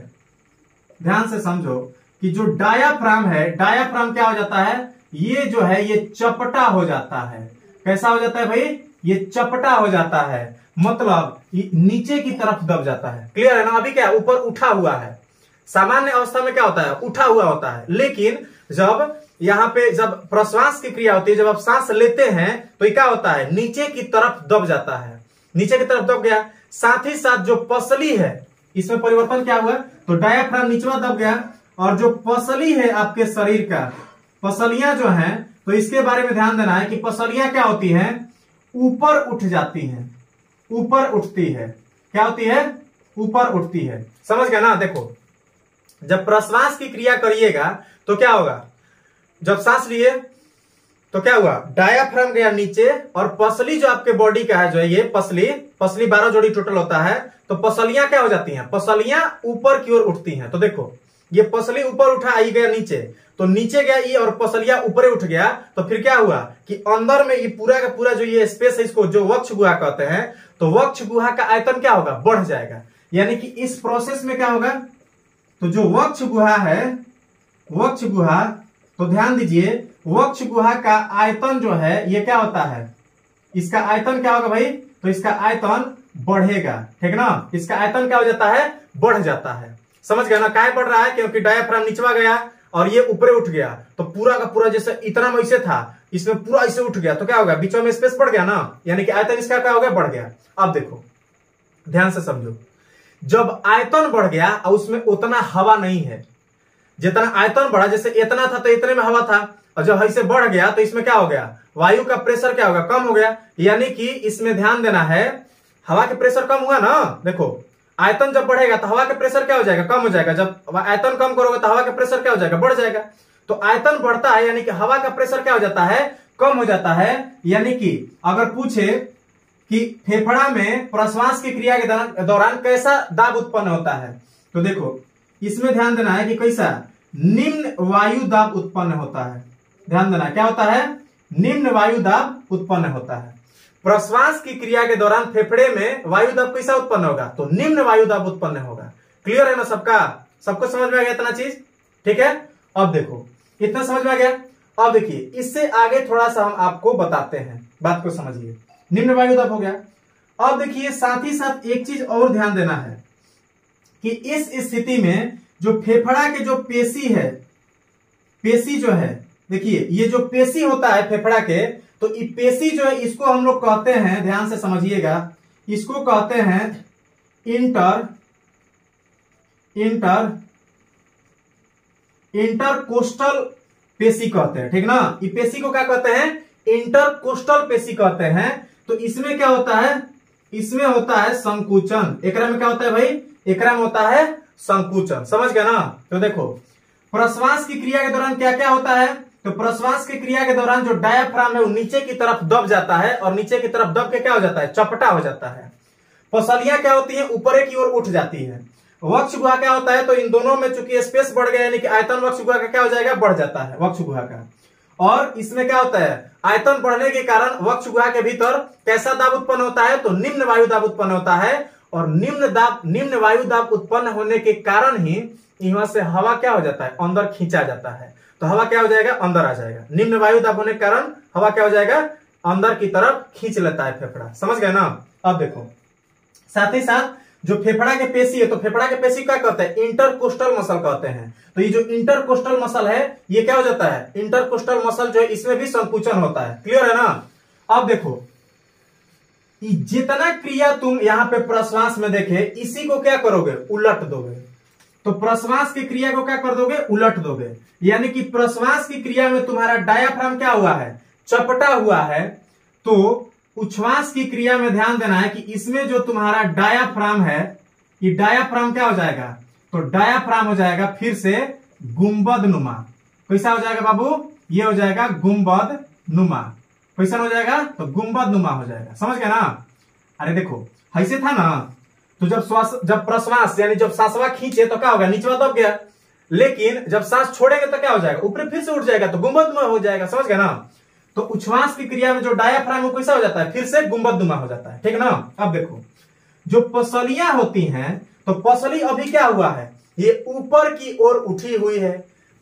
ध्यान से समझो कि जो डायाफ्राम है डायाफ्राम क्या हो जाता है? ये जो है, ये चपटा हो जाता है। कैसा हो जाता है भाई? ये चपटा हो जाता है। मतलब नीचे की तरफ़ दब जाता है। क्लियर है ना? अभी क्या ऊपर उठा हुआ है। सामान्य अवस्था में क्या होता है? उठा हुआ होता है। लेकिन, जब यहाँ पे, जब प्रश्वास की क्रिया होती है, जब आप सांस लेते हैं तो क्या होता है? नीचे की तरफ़ दब जाता है। नीचे की तरफ़ दब गया। साथ ही साथ जो पसली है, इसमें परिवर्तन क्या हुआ? तो डायाफ्राम नीचवा दब गया। और जो पसली है आपके शरीर का पसलियाँ जो हैं तो इसके बारे में ध्यान देना है कि पसलियाँ क्या होती हैं? ऊपर उठ जाती हैं। ऊपर उठती है। क्या होती है? ऊपर उठती है। समझ गया ना? देखो, जब प्रश्वास की क्रिया करिएगा तो क्या होगा? जब सांस लिए तो क्या हुआ? डायाफ्राम गया नीचे, और पसली जो आपके बॉडी का है, जो ये पसली पसली बारह जोड़ी टोटल होता है तो पसलियाँ क्या हो जाती हैं? पसलियाँ ऊपर की ओर उठती हैं। तो देखो, ये पसली ऊपर उठा, आई गया नीचे। तो नीचे गया ये और पसलिया ऊपर उठ गया तो फिर क्या हुआ कि अंदर में ये पूरा का पूरा जो ये स्पेस है, इसको जो वक्ष गुहा कहते हैं तो वक्ष गुहा का आयतन क्या होगा? बढ़ जाएगा। यानी कि इस प्रोसेस में क्या होगा? तो जो वक्ष गुहा है, वक्ष गुहा तो ध्यान दीजिए, वक्ष गुहा का आयतन जो है, ये क्या होता है? इसका आयतन क्या होगा भाई? तो इसका आयतन बढ़ेगा, ठीक ना? इसका आयतन क्या हो जाता है? बढ़ जाता है। समझ गया ना? काय बढ़ रहा है? क्योंकि डायाफ्राम निचवा गया। और ये ऊपर उठ गया। तो पूरा का पूरा जैसे इतना वैसे था, इसमें पूरा ऐसे उठ गया। तो क्या होगा बीचों में स्पेस बढ़ गया ना? यानी कि आयतन इसका क्या हो गया? बढ़ गया। अब देखो, ध्यान से समझो। जब आयतन बढ़ गया, और उसमें उतना हवा नहीं है, जितना आयतन बढ़ा, जैसे इतना था तो इतने में हवा था, और जब ऐसे बढ़ गया तो इसमें क्या हो गया? वायु का प्रेशर क्या होगा कम हो गया। यानी कि इसमें ध्यान देना है, हवा के प्रेशर कम हुआ ना? देखो आयतन जब बढ़ेगा तो हवा का प्रेशर क्या हो जाएगा? कम हो जाएगा। जब आयतन कम करोगे तो हवा का प्रेशर क्या हो जाएगा? बढ़ जाएगा। तो आयतन बढ़ता है, यानी कि हवा का प्रेशर क्या हो जाता है? कम हो जाता है। यानी कि अगर पूछे कि फेफड़ा में प्रश्वास की क्रिया के दौरान कैसा दाब उत्पन्न होता है? तो देखो, इसमें ध्यान देना है कि कैसा? निम्न वायु दाब उत्पन्न होता है। ध्यान देना, क्या होता है? निम्न वायु दाब उत्पन्न होता है। प्रश्वास की क्रिया के दौरान फेफड़े में वायु दाब कैसा उत्पन्न होगा? तो निम्न वायु दाब उत्पन्न होगा। क्लियर है ना सबका? सबको समझ में आ गया इतना चीज़? ठीक है? अब देखो। इतना समझ में आ गया? अब देखिए, इससे आगे थोड़ा सा हम आपको बताते हैं। बात को समझिए। निम्न वायु दाब हो गया। अब देखिए, साथ ही साथ एक चीज़ और ध्यान देना है कि इस स्थिति में जो फेफड़ा के जो पेशी है, पेशी जो है, देखिए, ये जो पेशी होता है फेफड़ा के तो पेशी जो है, इसको हम लोग कहते हैं, ध्यान से समझिएगा, इसको कहते हैं इंटर इंटर, इंटरकोस्टल पेशी कहते हैं, ठीक ना? पेशी को क्या कहते हैं? इंटरकोस्टल पेशी कहते हैं। तो इसमें क्या होता है? इसमें होता है संकुचन। एक में क्या होता है भाई? एक में होता है संकुचन। समझ गया ना? तो देखो प्रश्वास की क्रिया के दौरान क्या क्या होता है? तो प्रश्वास की क्रिया के दौरान जो डायाफ्राम है, वो नीचे की तरफ़ दब जाता है और नीचे की तरफ़ दब के क्या हो जाता है? चपटा हो जाता है। पसलियाँ क्या होती है? ऊपर की ओर उठ जाती है। वक्ष गुहा क्या होता है? तो इन दोनों में चूँकि स्पेस बढ़ गया, यानी कि आयतन वक्ष गुहा का क्या हो जाएगा? बढ़ जाता है, वक्ष गुहा का। और इसमें क्या होता है? आयतन बढ़ने के कारण वक्ष गुहा के भीतर कैसा दाब उत्पन्न होता है? तो निम्न वायु दाब उत्पन्न होता है और निम्न दाब, निम्न वायु दाब उत्पन्न होने के कारण ही यहाँ से हवा क्या हो जाता है? अंदर खींचा जाता है। तो हवा क्या हो जाएगा? अंदर आ जाएगा। निम्न वायु दाब होने के कारण हवा क्या हो जाएगा? अंदर की तरफ़ खींच लेता है फेफड़ा। समझ गए ना? अब देखो। साथ ही साथ जो फेफड़ा के पेशी है तो फेफड़ा के पेशी क्या कहते हैं? इंटरकोस्टल मसल कहते हैं। तो ये जो इंटरकोस्टल मसल है, ये क्या हो जाता है? इंटरकोस्टल मसल जो है, इसमें भी संकुचन होता है। क्लियर है ना? अब देखो। जितना क्रिया तुम यहाँ पे प्रश्वास में देखे, इसी को क्या करोगे? उलट दोगे। तो प्रश्वास की क्रिया को क्या कर दोगे? उलट दोगे। यानी कि प्रश्वास की क्रिया में तुम्हारा डायाफ्राम क्या हुआ है? चपटा हुआ है। तो उच्छ्वास की क्रिया में ध्यान देना है कि इसमें जो तुम्हारा डायाफ्राम है, ये डायाफ्राम क्या हो जाएगा? तो डायाफ्राम हो जाएगा फिर से गुंबद नुमा कैसा हो जाएगा बाबू? ये हो जाएगा गुंबद नुमा कैसा हो जाएगा? तो गुंबद नुमा हो जाएगा। समझ गया ना? अरे देखो, ऐसे था ना तो जब श्वास, जब प्रश्वास, यानी जब सांसवा खींचे तो क्या होगा? नीचवा दब गया। लेकिन जब सांस छोड़ेंगे तो क्या हो जाएगा? ऊपर फिर से उठ जाएगा तो नुमा हो जाएगा, समझ गया ना? तो उच्छ्वास की क्रिया में जो डायाफ्राम कैसा हो जाता है? फिर से नुमा हो जाता है, ठीक ना? अब देखो, जो पसलियाँ होती हैं तो पसली अभी क्या हुआ है? ये ऊपर की ओर उठी हुई है।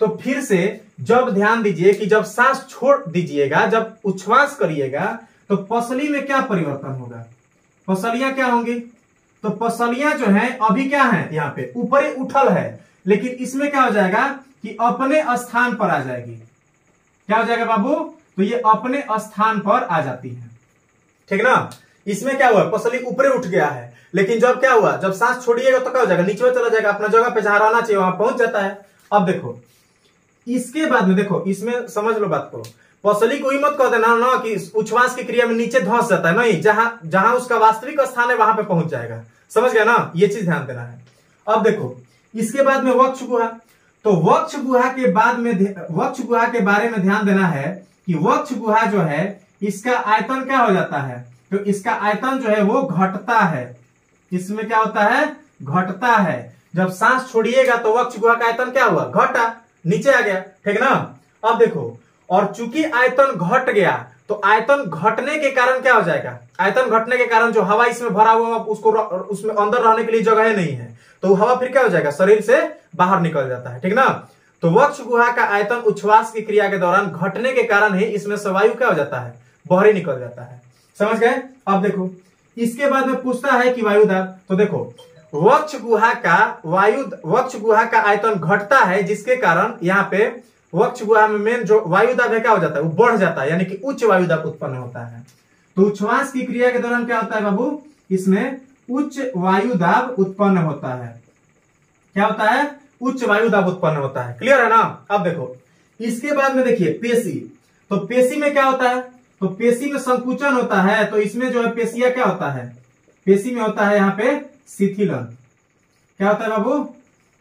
तो फिर से जब ध्यान दीजिए कि जब सांस छोड़ दीजिएगा, जब उच्छ्वास करिएगा तो पसली में क्या परिवर्तन होगा? पसलियाँ क्या होंगी? तो पसलियाँ जो है, अभी क्या है यहाँ पे? ऊपर उठल है। लेकिन इसमें क्या हो जाएगा कि अपने स्थान पर आ जाएगी। क्या हो जाएगा बाबू? तो ये अपने स्थान पर आ जाती है। ठीक ना? इसमें क्या हुआ? पसली ऊपरे उठ गया है। लेकिन जब क्या हुआ? जब सांस छोड़िएगा तो क्या हो जाएगा? नीचे में चला जाएगा। अपना जगह पे जहाँ रहना चाहिए, वहाँ पहुँच जाता है। अब देखो, इसके बाद में देखो, इसमें समझ लो बात को। पसली को ही मत कह देना ना कि उच्छ्वास की क्रिया में नीचे धंस जाता है। नहीं, जहाँ जहाँ उसका वास्तविक स्थान है, वहाँ पे पहुँच जाएगा। समझ गया ना? ये चीज़ ध्यान देना है। अब देखो, इसके बाद में वक्ष गुहा तो वक्ष गुहा के बाद में वक्ष गुहा के बारे में ध्यान देना है कि वक्ष गुहा जो है, इसका आयतन क्या हो जाता है? तो इसका आयतन जो है, वो घटता है। इसमें क्या होता है? घटता है। जब सांस छोड़िएगा तो वक्ष गुहा का आयतन क्या हुआ? घटा। नीचे आ गया। ठीक ना? अब देखो, और चूँकि आयतन घट गया तो आयतन घटने के कारण क्या हो जाएगा? आयतन घटने के कारण जो हवा इसमें भरा हुआ, उसको उसमें अंदर रहने के लिए जगह नहीं है। तो हवा फिर क्या हो जाएगा? शरीर से बाहर निकल जाता है, ठीक ना? तो वक्ष गुहा का आयतन उच्छ्वास की क्रिया के दौरान घटने के कारण ही इसमें से वायु क्या हो जाता है? बहरे निकल जाता है। समझ गए? अब देखो, इसके बाद में पूछता है कि वायु दाब तो देखो, वक्ष गुहा का वायु, वक्ष गुहा का आयतन घटता है जिसके कारण यहाँ पे वक्ष गुहा में मेन जो वायु दाब है क्या हो जाता है? वो बढ़ जाता है, यानी कि उच्च वायु दाब उत्पन्न होता है। तो उच्छ्वास की क्रिया के दौरान क्या होता है बाबू? इसमें उच्च वायु दाब उत्पन्न होता है। क्या होता है? उच्च वायु दाब उत्पन्न होता है। क्लियर है ना? अब देखो, इसके बाद में देखिए, पेशी। तो पेशी में क्या होता है? तो पेशी में संकुचन होता है तो इसमें जो है पेशिया क्या होता है? पेशी में होता है यहाँ पे शिथिलन। क्या होता है बाबू?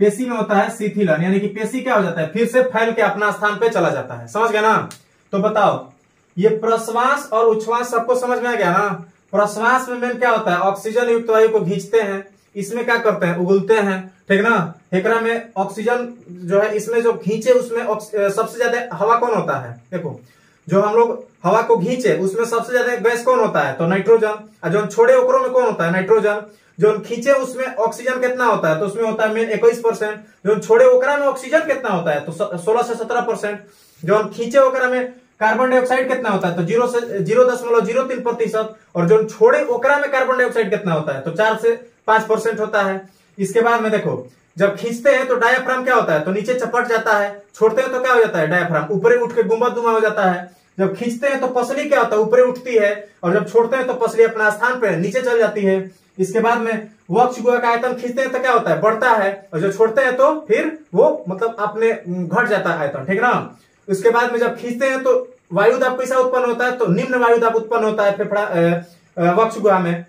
पेशी में होता है शिथिलन यानी कि पेशी क्या हो जाता है? फिर से फैल के अपना स्थान पे चला जाता है। समझ गया ना? तो बताओ, ये प्रश्वास और उच्छ्वास सबको समझ में आ गया ना? प्रश्वास में मेन क्या होता है? ऑक्सीजन युक्त वायु को खींचते हैं, इसमें क्या करते हैं? उगलते हैं, ठीक ना? हेकरा में ऑक्सीजन जो है, इसमें जो खींचे, उसमें सबसे ज़्यादा हवा कौन होता है? देखो, जो हम लोग हवा को खींचे, उसमें सबसे ज़्यादा गैस कौन होता है? तो नाइट्रोजन। और जो छोड़े ओकरों में कौन होता है? नाइट्रोजन। जो खींचे उसमें ऑक्सीजन कितना होता है तो उसमें होता है मेन इक्कीस परसेंट जो छोड़े ओकरा में ऑक्सीजन कितना होता है तो सोलह से सत्रह परसेंट जो खींचे ओकरा में कार्बन डाइऑक्साइड कितना होता है तो ज़ीरो से, ज़ीरो दशमलव ज़ीरो तीन प्रतिशत, और जो छोड़े ओकरा में कार्बन डाइऑक्साइड कितना होता है तो चार से पाँच परसेंट होता है। इसके बाद में देखो, जब खींचते हैं तो डायाफ्राम क्या होता है तो नीचे चपट जाता है, छोड़ते हैं तो क्या हो जाता है डायाफ्राम ऊपर उठ के गुंबद दुमा हो जाता है। जब खींचते हैं तो पसली क्या होता है, ऊपर उठती है, और जब छोड़ते हैं तो पसली अपना स्थान पर नीचे चल जाती है। इसके बाद में वक्ष गुहा का आयतन खींचते हैं तो क्या होता है? बढ़ता है। और जब छोड़ते हैं तो फिर वो मतलब अपने घट जाता है आयतन, ठीक ना? उसके बाद में जब खींचते हैं तो वायुदाब कैसा उत्पन्न होता है? तो निम्न वायुदाब उत्पन्न होता है फेफड़ा वक्ष गुहा में।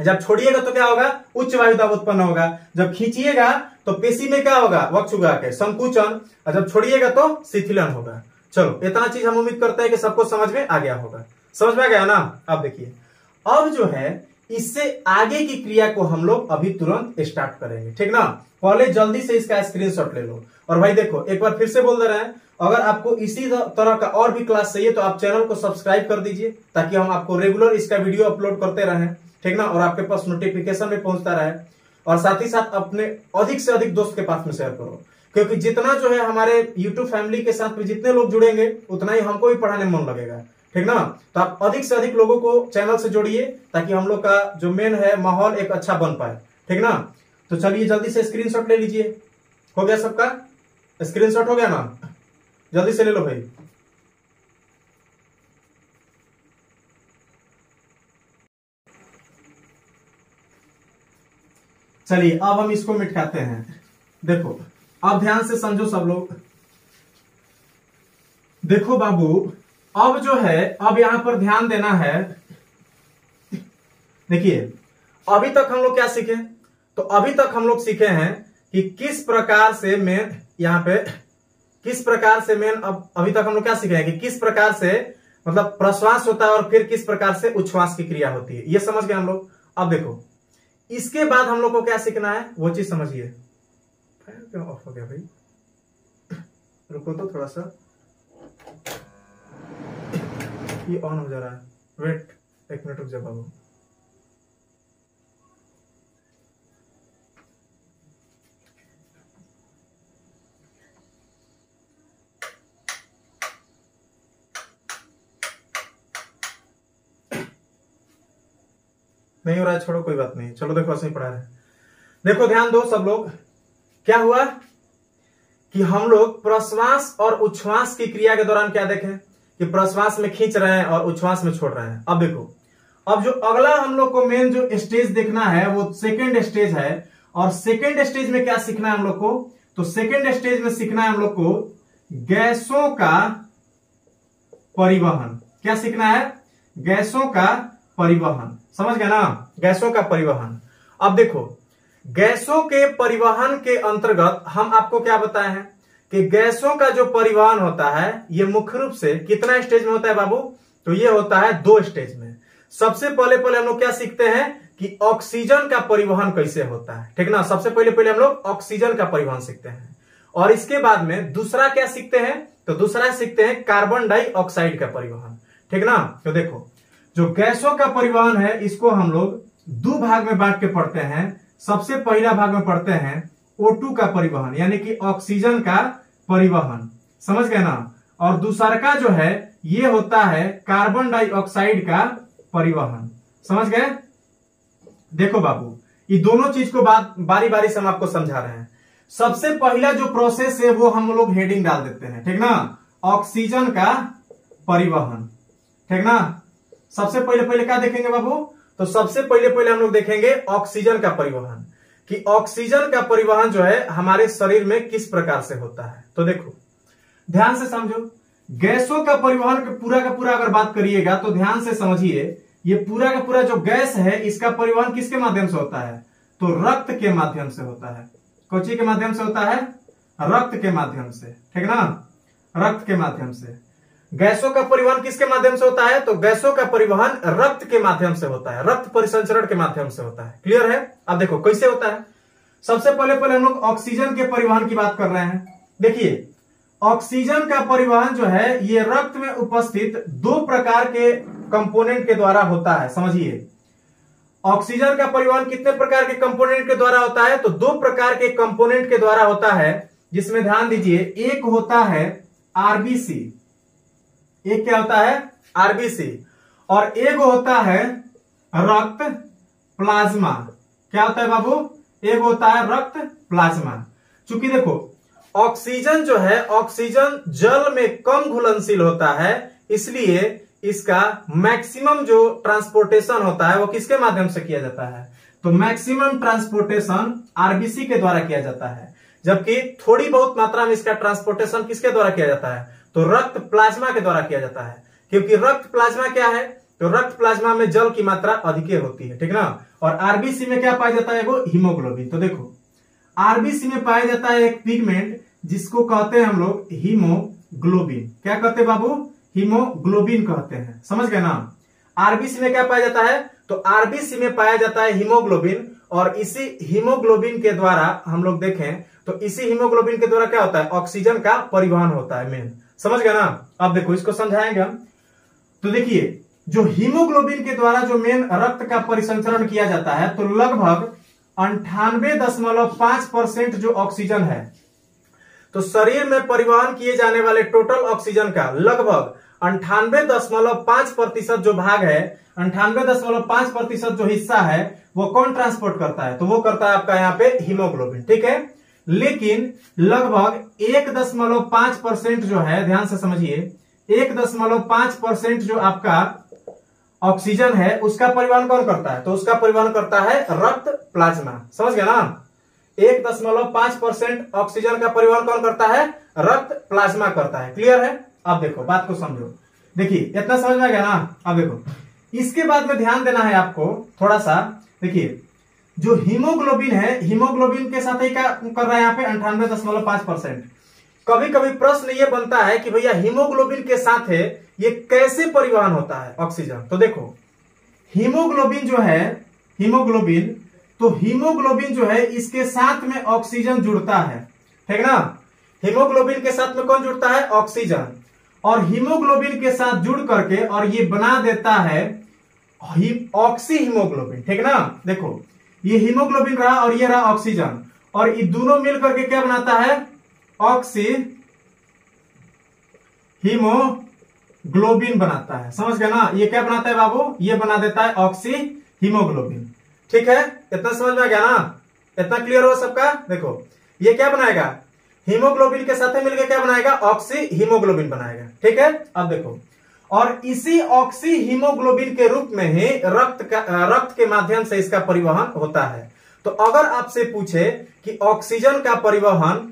जब छोड़िएगा तो क्या होगा? उच्च वायु दाब उत्पन्न होगा। जब खींचिएगा तो पेशी में क्या होगा? वक्ष गुहा के संकुचन। और जब छोड़िएगा तो शिथिलन होगा। चलो, इतना चीज़ हम उम्मीद करते हैं कि सबको समझ में आ गया होगा। समझ में आ गया ना? अब देखिए। अब जो है इससे आगे की क्रिया को हम लोग अभी तुरंत स्टार्ट करेंगे, ठीक ना? पहले जल्दी से इसका स्क्रीनशॉट ले लो। और भाई देखो, एक बार फिर से बोल दे रहे हैं, अगर आपको इसी तरह का और भी क्लास चाहिए तो आप चैनल को सब्सक्राइब कर दीजिए, ताकि हम आपको रेगुलर इसका वीडियो अपलोड करते रहें, ठीक ना? और आपके पास नोटिफिकेशन भी पहुँचता रहे। और साथ ही साथ अपने अधिक से अधिक दोस्त के पास में शेयर करो। क्योंकि जितना जो है हमारे यूट्यूब फैमिली के साथ में जितने लोग जुड़ेंगे, उतना ही हमको भी पढ़ाने में मन लगेगा। ठीक ना? तो आप अधिक से अधिक लोगों को चैनल से जोड़िए ताकि हम लोग का जो मेन है, माहौल एक अच्छा बन पाए। ठीक ना? तो चलिए जल्दी से स्क्रीनशॉट ले लीजिए। हो गया सबका? स्क्रीनशॉट हो गया ना? जल्दी से ले लो भाई। चलिए, अब हम इसको मिटकाते हैं। देखो अब ध्यान से समझो सब लोग। देखो बाबू अब जो है, अब यहाँ पर ध्यान देना है। देखिए, अभी तक हम लोग क्या सीखे? तो अभी तक हम लोग सीखे हैं कि किस प्रकार से मेन यहाँ पे, किस प्रकार से मेन अब, अभी तक हम लोग क्या सीखे हैं कि किस प्रकार से मतलब प्रश्वास होता है और फिर किस प्रकार से उच्छ्वास की क्रिया होती है। ये समझ गए हम लोग? अब देखो, इसके बाद हम लोग को क्या सीखना है? वो चीज़ समझिए। ऑफ़ हो गया भाई? रुको तो थोड़ा सा। ये ऑन हो जा रहा है। वेट एक मिनट रुक जा बाबू। नहीं हो रहा है, छोड़ो, कोई बात नहीं। चलो देखो, ऐसे ही पढ़ा रहे देखो, ध्यान दो सब लोग। क्या हुआ? कि हम लोग प्रश्वास और उच्छ्वास की क्रिया के दौरान क्या देखें? कि प्रश्वास में खींच रहे हैं और उच्छ्वास में छोड़ रहे हैं। अब देखो, अब जो अगला हम लोग को मेन जो स्टेज देखना है, वो सेकेंड स्टेज है। और सेकेंड स्टेज में क्या सीखना है हम लोग को? तो सेकेंड स्टेज में सीखना है हम लोग को गैसों का परिवहन। क्या सीखना है? गैसों का परिवहन। समझ गए ना? गैसों का परिवहन। अब देखो, गैसों के परिवहन के अंतर्गत हम आपको क्या बताए हैं? कि गैसों का जो परिवहन होता है, ये मुख्य रूप से कितना स्टेज में होता है बाबू? तो ये होता है दो स्टेज में। सबसे पहले पहले हम लोग क्या सीखते हैं कि ऑक्सीजन का परिवहन कैसे होता है। ठीक ना? सबसे पहले पहले हम लोग ऑक्सीजन का परिवहन सीखते हैं। और इसके बाद में दूसरा क्या सीखते हैं? तो दूसरा सीखते हैं कार्बन डाइऑक्साइड का परिवहन। ठीक ना? तो देखो, जो गैसों का परिवहन है, इसको हम लोग दो भाग में बांट के पढ़ते हैं। सबसे पहला भाग में पढ़ते हैं O2 का परिवहन, यानी कि ऑक्सीजन का परिवहन। समझ गए ना? और दूसरा का जो है, ये होता है कार्बन डाइऑक्साइड का परिवहन। समझ गए? देखो बाबू, ये दोनों चीज़ को बात बारी बारी से हम आपको समझा रहे हैं। सबसे पहला जो प्रोसेस है, वो हम लोग हेडिंग डाल देते हैं, ठीक ना? ऑक्सीजन का परिवहन। ठीक ना? सबसे पहले पहले क्या देखेंगे बाबू? तो सबसे पहले पहले हम लोग देखेंगे ऑक्सीजन का परिवहन। कि ऑक्सीजन का परिवहन जो है, हमारे शरीर में किस प्रकार से होता है? तो देखो, ध्यान से समझो, गैसों का परिवहन का पूरा का पूरा अगर बात करिएगा तो ध्यान से समझिए, ये पूरा का पूरा जो गैस है, इसका परिवहन किसके माध्यम से होता है? तो रक्त के माध्यम से होता है। कोची के माध्यम से होता है? रक्त के माध्यम से। ठीक ना? रक्त के माध्यम से। गैसों का परिवहन किसके माध्यम से होता है? तो गैसों का परिवहन रक्त के माध्यम से होता है। रक्त परिसंचरण के माध्यम से होता है। क्लियर है? अब देखो, कैसे होता है? सबसे पहले पहले हम लोग ऑक्सीजन के परिवहन की बात कर रहे हैं। देखिए ऑक्सीजन का परिवहन जो है, ये रक्त में उपस्थित दो प्रकार के कंपोनेंट के द्वारा होता है, समझिए। ऑक्सीजन का परिवहन कितने प्रकार के कंपोनेंट के द्वारा होता है? तो दो प्रकार के कंपोनेंट के द्वारा होता है, जिसमें ध्यान दीजिए, एक होता है आरबीसी एक क्या होता है? आरबीसी और एक होता है रक्त प्लाज्मा। क्या होता है बाबू? एक होता है रक्त प्लाज्मा। चूँकि देखो ऑक्सीजन जो है, ऑक्सीजन जल में कम घुलनशील होता है, इसलिए इसका मैक्सिमम जो ट्रांसपोर्टेशन होता है, वो किसके माध्यम से किया जाता है? तो मैक्सिमम ट्रांसपोर्टेशन आरबीसी के द्वारा किया जाता है, जबकि थोड़ी बहुत मात्रा में इसका ट्रांसपोर्टेशन किसके द्वारा किया जाता है? तो रक्त प्लाज्मा के द्वारा किया जाता है, क्योंकि रक्त प्लाज्मा क्या है? तो रक्त प्लाज्मा में जल की मात्रा अधिक होती है, ठीक ना? और आरबीसी में क्या पाया जाता है वो? हीमोग्लोबिन। तो देखो, आरबीसी में पाया जाता है एक पिगमेंट जिसको कहते हैं हम लोग हीमोग्लोबिन। क्या कहते हैं बाबू? हीमोग्लोबिन कहते हैं। समझ गए ना? आरबीसी में क्या पाया जाता है? तो आरबीसी में पाया जाता है हीमोग्लोबिन, और इसी हीमोग्लोबिन के द्वारा हम लोग देखें तो इसी हीमोग्लोबिन के द्वारा क्या होता है? ऑक्सीजन का परिवहन होता है मेन समझ गए ना? अब देखो, इसको समझाएँगे हम। तो देखिए, जो हीमोग्लोबिन के द्वारा जो मेन रक्त का परिसंचरण किया जाता है तो लगभग अंठानवे दशमलव पाँच परसेंट जो ऑक्सीजन है तो शरीर में परिवहन किए जाने वाले टोटल ऑक्सीजन का लगभग अंठानवे दशमलव पाँच प्रतिशत जो भाग है, अंठानवे दशमलव पाँच प्रतिशत जो हिस्सा है, वो कौन ट्रांसपोर्ट करता है? तो वो करता है आपका यहाँ पे हीमोग्लोबिन ठीक है? लेकिन लगभग एक दशमलव पाँच परसेंट जो है, ध्यान से समझिए, एक दशमलव पाँच परसेंट जो आपका ऑक्सीजन है, उसका परिवहन कौन करता है? तो उसका परिवहन करता है रक्त प्लाज्मा समझ गया ना? एक दशमलव पाँच परसेंट ऑक्सीजन का परिवहन कौन करता है? रक्त प्लाज्मा करता है। क्लियर है? अब देखो, बात को समझो। देखिए, इतना समझ में आ गया ना? अब देखो, इसके बाद में ध्यान देना है आपको, थोड़ा सा। देखिए, जो हीमोग्लोबिन है, हीमोग्लोबिन के साथ ही क्या कर रहा है यहाँ पे? अंठानवे दशमलव पाँच परसेंट। कभी कभी प्रश्न ये बनता है कि भैया, हीमोग्लोबिन के साथ है, ये कैसे परिवहन होता है ऑक्सीजन? तो देखो, हीमोग्लोबिन जो है, हीमोग्लोबिन तो हीमोग्लोबिन जो है, इसके साथ में ऑक्सीजन जुड़ता है। ठीक ना? हीमोग्लोबिन के साथ में कौन जुड़ता है? ऑक्सीजन। और हीमोग्लोबिन के साथ जुड़ करके, और ये बना देता है ऑक्सी हीमोग्लोबिन ठीक ना? देखो, ये हीमोग्लोबिन रहा और ये रहा ऑक्सीजन। और ये दोनों मिल करके क्या बनाता है? ऑक्सी हीमोग्लोबिन बनाता है। समझ गया ना? ये क्या बनाता है बाबू? ये बना देता है ऑक्सी हीमोग्लोबिन ठीक है? इतना समझ में आ गया ना? इतना क्लियर हो सबका? देखो, ये क्या बनाएगा? हीमोग्लोबिन के साथ मिलकर क्या बनाएगा? ऑक्सी हीमोग्लोबिन बनाएगा, ठीक है? अब देखो, और इसी ऑक्सी हीमोग्लोबिन के रूप में ही रक्त का रक्त के माध्यम से इसका परिवहन होता है। तो अगर आपसे पूछे कि ऑक्सीजन का परिवहन,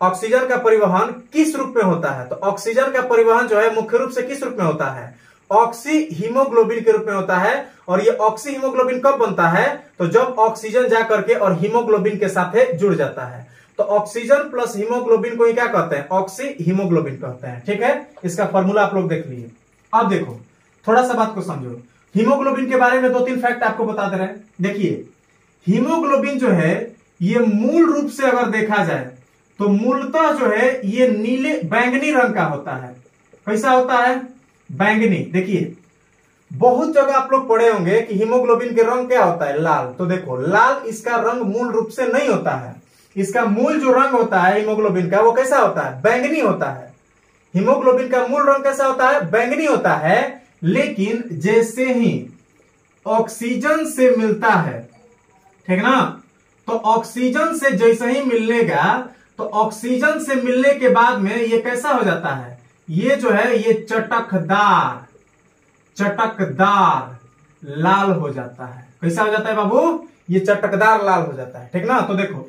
ऑक्सीजन का परिवहन किस रूप में होता है तो ऑक्सीजन का परिवहन जो है मुख्य रूप से किस रूप में होता है? ऑक्सी हीमोग्लोबिन के रूप में होता है, और ये ऑक्सी हीमोग्लोबिन कब बनता है? तो जब ऑक्सीजन जा करके और हीमोग्लोबिन के साथ जुड़ जाता है। तो ऑक्सीजन प्लस हीमोग्लोबिन को ही क्या कहते हैं? ऑक्सी हीमोग्लोबिन कहते हैं। ठीक है? इसका फॉर्मूला आप लोग देख लीजिए। अब देखो, थोड़ा सा बात को समझो। हीमोग्लोबिन के बारे में दो तीन फैक्ट आपको बता दे रहे हैं। देखिए हीमोग्लोबिन जो है, ये मूल रूप से अगर देखा जाए तो मूलतः जो है, ये नीले, बैंगनी रंग का होता है। कैसा होता है? बैंगनी देखिए, बहुत जगह आप लोग पढ़े होंगे कि हीमोग्लोबिन के रंग क्या होता है? लाल। तो देखो, लाल इसका रंग मूल रूप से नहीं होता है। इसका मूल जो रंग होता है हीमोग्लोबिन का, वो कैसा होता है? बैंगनी होता है। हीमोग्लोबिन का मूल रंग कैसा होता है? बैंगनी होता है, लेकिन जैसे ही ऑक्सीजन से मिलता है, ठीक ना? तो ऑक्सीजन से जैसे ही मिलेगा तो ऑक्सीजन से मिलने के बाद में ये कैसा हो जाता है? ये जो है, ये चटकदार चटकदार लाल हो जाता है। कैसा हो जाता है बाबू? ये चटकदार लाल हो जाता है, ठीक ना? तो देखो,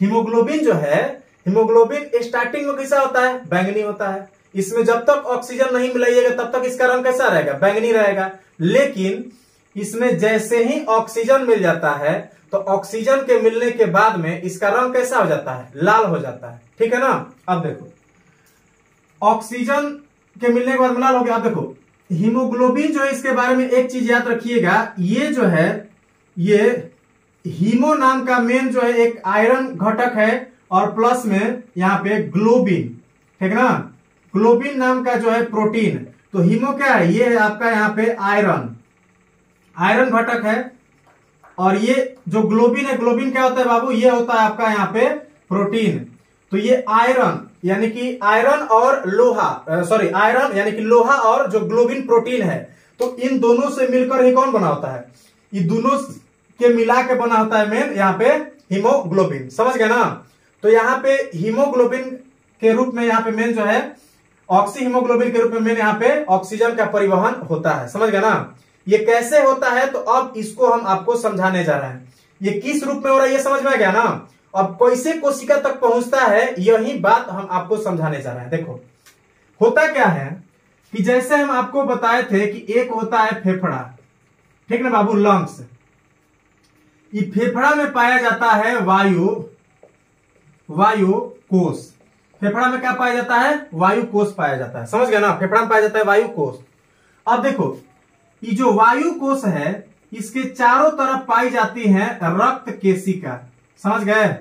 हीमोग्लोबिन जो है, हीमोग्लोबिन स्टार्टिंग में कैसा होता है? बैंगनी होता है। इसमें जब तक ऑक्सीजन नहीं मिलाइएगा, तब तक इसका रंग कैसा रहेगा? बैंगनी रहेगा। लेकिन इसमें जैसे ही ऑक्सीजन मिल जाता है तो ऑक्सीजन के मिलने के बाद में इसका रंग कैसा हो जाता है? लाल हो जाता है। ठीक है ना? अब देखो ऑक्सीजन के मिलने के बाद में लाल हो गया अब देखो, हीमोग्लोबिन जो है इसके बारे में एक चीज़ याद रखिएगा, ये जो है, ये हीमो नाम का मेन जो है एक आयरन घटक है और प्लस में यहाँ पे ग्लोबिन ठीक ना? ग्लोबिन नाम का जो है प्रोटीन तो हीमो क्या है? ये है आपका यहाँ पे आयरन आयरन घटक है और ये जो ग्लोबिन है ग्लोबिन क्या होता है बाबू? ये होता है आपका यहाँ पे प्रोटीन तो ये आयरन यानी कि आयरन और लोहा सॉरी आयरन यानी कि लोहा और जो ग्लोबिन प्रोटीन है तो इन दोनों से मिलकर ही कौन बना होता है? ये दोनों के मिला के बना होता है मेन यहाँ पे हीमोग्लोबिन। समझ गए ना? तो यहाँ पे हीमोग्लोबिन के रूप में यहाँ पे मेन जो है ऑक्सी हीमोग्लोबिन के रूप में मेन यहाँ पे ऑक्सीजन का परिवहन होता है। समझ गए ना? ये कैसे होता है? तो अब इसको हम आपको समझाने जा रहे हैं। ये किस रूप में हो रहा है? ये समझ में आ गया ना? अब कैसे कोशिका तक पहुँचता है, यही बात हम आपको समझाने जा रहे हैं। देखो, होता क्या है कि जैसे हम आपको बताए थे कि एक होता है फेफड़ा, ठीक ना बाबू लंग्स ये फेफड़ा में पाया जाता है वायु वायु कोष। फेफड़ा में क्या पाया जाता है? वायु कोष पाया जाता है। समझ गया ना? फेफड़ा में पाया जाता है वायु कोष। अब देखो ये जो वायु कोष है, इसके चारों तरफ़ पाई जाती है रक्त केसिका समझ गए?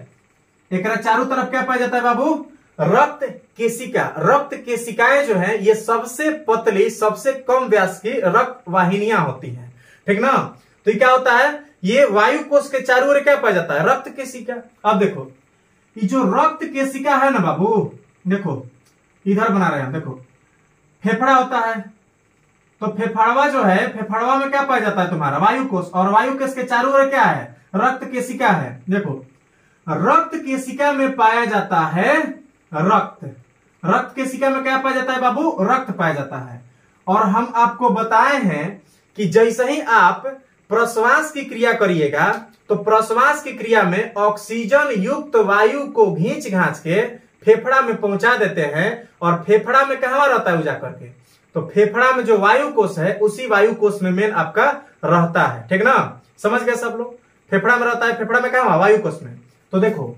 एक चारों तरफ़ क्या पाया जाता है बाबू? रक्त केसिका रक्त केसिकाएँ जो है, ये सबसे पतली, सबसे कम व्यास की रक्त वाहिनियाँ होती हैं। ठीक ना? तो क्या होता है? ये वायु कोष के चारों ओर क्या पाया जाता है? रक्त केसिका अब देखो, ये जो रक्त केसिका है ना बाबू, देखो, इधर बना रहे हैं, देखो, फेफड़ा होता है। तो फेफड़वा जो है, फेफड़वा में क्या पाया जाता है तुम्हारा? वायु कोष। और वायु कोष के चारों ओर क्या है? रक्त केसिका है। देखो रक्त केसिका में पाया जाता है रक्त। रक्त केसिका में क्या पाया जाता है बाबू? रक्त पाया जाता है। और हम आपको बताए हैं कि जैसे ही आप प्रश्वास की क्रिया करिएगा तो प्रश्वास की क्रिया में ऑक्सीजन युक्त वायु को घींच घांच के फेफड़ा में पहुँचा देते हैं और फेफड़ा में कहा रहता है उजा करके। तो फेफड़ा में जो वायु कोष है, उसी वायु कोष में मेन आपका रहता है। ठीक ना? समझ गए सब लोग? फेफड़ा में रहता है, फेफड़ा में कहा वायु कोष में। तो देखो,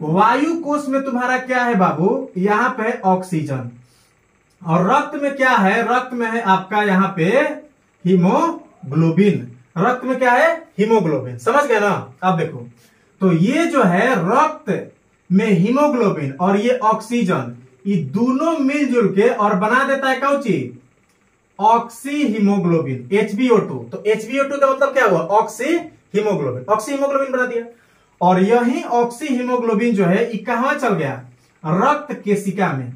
वायु कोष में तुम्हारा क्या है बाबू? यहाँ पे ऑक्सीजन। और रक्त में क्या है? रक्त में है आपका यहाँ पे हीमोग्लोबिन। रक्त में क्या है? हीमोग्लोबिन। समझ गए ना? अब देखो तो ये जो है रक्त में हीमोग्लोबिन और ये ऑक्सीजन, ये दोनों मिलजुल के और बना देता है कौची ऑक्सी हीमोग्लोबिन टू। तो एचबीओ टू का मतलब क्या हुआ? ऑक्सी हीमोग्लोबिन ऑक्सी हीमोग्लोबिन बना दिया। और यही ऑक्सी हीमोग्लोबिन जो है कहाँ चल गया? रक्त केसिका में।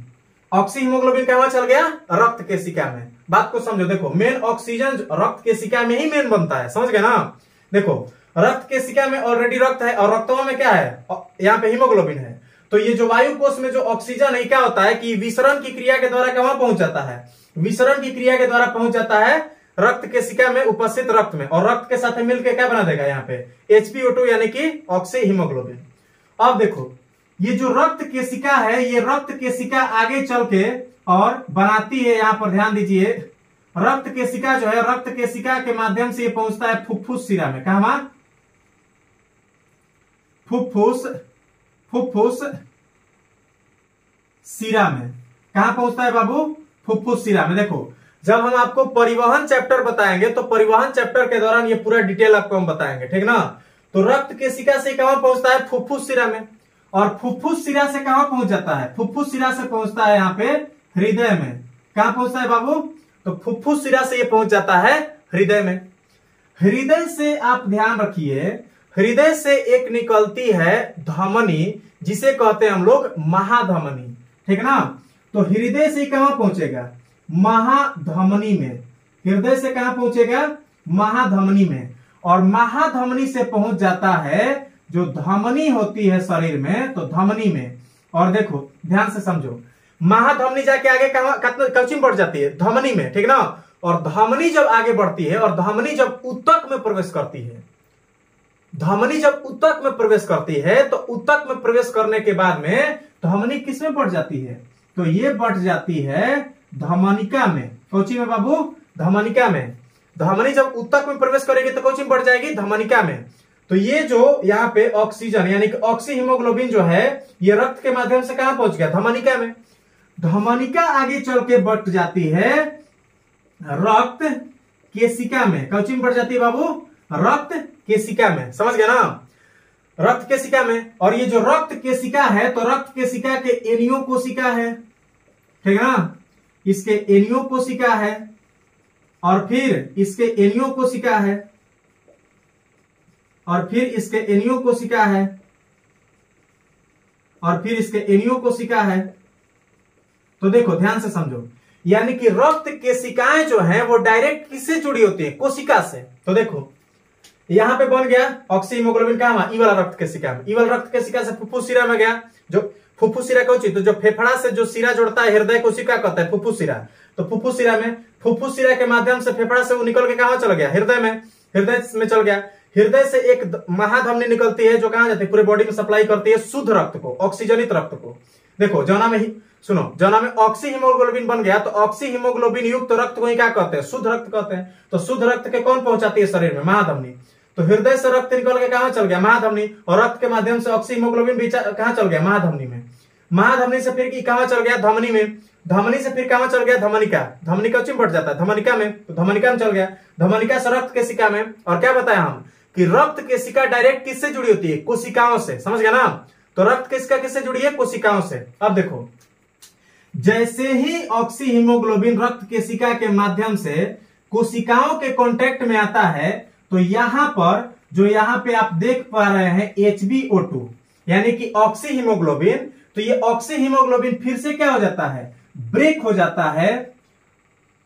ऑक्सी हीमोग्लोबिन कहाँ चल गया? रक्त केसिका में। बात को समझो, देखो मेन ऑक्सीजन रक्त केसिका में ही मेन बनता है, समझ गए ना? देखो, रक्त केसिका में ऑलरेडी रक्त है, और रक्तों में क्या है? यहाँ पे हीमोग्लोबिन है। तो ये जो वायु कोष में जो ऑक्सीजन है क्या होता है कि विसरण की क्रिया के द्वारा कहाँ पहुँच जाता है? विसरण की क्रिया के द्वारा पहुँच जाता है रक्त केसिका में उपस्थित रक्त में। और रक्त के साथ मिलकर क्या बना देगा यहाँ पे? एचपीओ यानी कि ऑक्सी हीमोग्लोबिन अब देखो, ये जो रक्त केसिका है, ये रक्त केसिका आगे चल के और बनाती है, यहाँ पर ध्यान दीजिए, रक्त केसिका जो है, रक्त केसिका के माध्यम से ये पहुँचता है फुफ्फुस सिरा में। कहा फुफ्फुस फुफ्फुस सिरा में। कहा पहुँचता है बाबू? फुफ्फुस सिरा में। देखो जब हम आपको परिवहन चैप्टर बताएँगे तो परिवहन चैप्टर के दौरान ये पूरा डिटेल आपको हम बताएँगे, ठीक ना? तो रक्त केसिका से कहाँ पहुँचता है? फुफ्फुस सिरा में। और फुफ्फुस सिरा से कहाँ पहुँच जाता है? फुफ्फुस सिरा से पहुँचता है यहाँ पे हृदय में। कहा पहुँचता है बाबू? तो फुफ्फुस सिरा से ये पहुँच जाता है हृदय में। हृदय से आप ध्यान रखिए, हृदय से एक निकलती है धमनी, जिसे कहते हैं हम लोग महाधमनी, ठीक ना? तो हृदय से कहाँ पहुंचेगा? महाधमनी में। हृदय से कहाँ पहुंचेगा? महाधमनी में। और महाधमनी से पहुँच जाता है, जो धमनी होती है शरीर में तो धमनी में। और देखो, ध्यान से समझो। महाधमनी जाके आगे कच्ची बढ़ जाती है, धमनी में, ठीक ना? और धमनी जब आगे बढ़ती है, और धमनी जब उत्तक में प्रवेश करती है, धमनी जब उत्तक में प्रवेश करती है तो उत्तक में प्रवेश करने के बाद में धमनी किसमें बढ़ जाती है? तो ये बढ़ जाती है धमनिका में। कोची में बाबू? धमनिका में। धमनी जब उत्तक में प्रवेश करेगी तो कोची में बढ़ जाएगी धमनिका में। तो ये जो यहाँ पे ऑक्सीजन, यानी कि ऑक्सी हीमोग्लोबिन जो है, ये रक्त के माध्यम से कहा पहुँच गया? धमनिका में। धमनिका आगे चल के बढ़ जाती है रक्त केसिका में। कौची में बढ़ जाती है बाबू? रक्त केसिका में। समझ गया ना? रक्त केसिका में। और ये जो रक्त केसिका है तो रक्त केसिका के एनियो कोशिका है। ठीक है ना? इसके एनियो कोशिका है और फिर इसके एनियो कोशिका है और फिर इसके एनियो कोशिका है और फिर इसके एनियो कोशिका है। तो देखो, ध्यान से समझो। यानी कि रक्त के केशिकाएँ जो है, वो डायरेक्ट किससे जुड़ी होती है? कोशिका से। तो देखो यहाँ पे बन गया ऑक्सी ऑक्सीमोग्लोबिन कहा हुआ इवल रक्त केशिका। में इवल रक्त केशिका से फुफ्फुस में गया। जो फुफ्फुस सिरा कौची तो जो फेफड़ा से जो सिरा जोड़ता है, हृदय को सिका कहता है फुफ्फुस तो फुफ्फुस में फुफ्फुस के माध्यम से फेफड़ा से वो निकल के कहा चल गया? हृदय में। हृदय में चल गया। हृदय से एक महाधमनी निकलती है, जो कहा जाती है? पूरे बॉडी में सप्लाई करती है शुद्ध रक्त को ऑक्सीजनित रक्त को। देखो, जना में ही सुनो, जना में ऑक्सी हीमोग्लोबिन बन गया तो ऑक्सी हीमोग्लोबिन युक्त रक्त को ही क्या कहते हैं? शुद्ध रक्त कहते हैं। तो शुद्ध रक्त के कौन पहुंचाती है? शरीर में महाधमनी तो हृदय से रक्त निकल के कहा चल गया? महाधमनी। और रक्त के माध्यम से ऑक्सी हीमोग्लोबिन भी कहा चल गया? महाधमनी में। महाधमनी से फिर कहा चल गया? धमनी में। धमनी से फिर कहा चल गया? धमनिका। धमनिका चिमट जाता है। धमनिका में। तो धमनिका में चल गया। धमनिका से रक्त के सिका में। और क्या बताया हम? कि रक्त केशिका डायरेक्ट किससे जुड़ी होती है? कोशिकाओं से। समझ गया ना? तो रक्त केशिका किससे जुड़ी है? कोशिकाओं से। अब देखो। जैसे ही ऑक्सी हीमोग्लोबिन रक्त केशिका के माध्यम से कोशिकाओं के कांटेक्ट में आता है तो यहाँ पर जो यहाँ पे आप देख पा रहे हैं HbO2 यानी कि ऑक्सी हीमोग्लोबिन तो ये ऑक्सी हीमोग्लोबिन फिर से क्या हो जाता है? ब्रेक हो जाता है।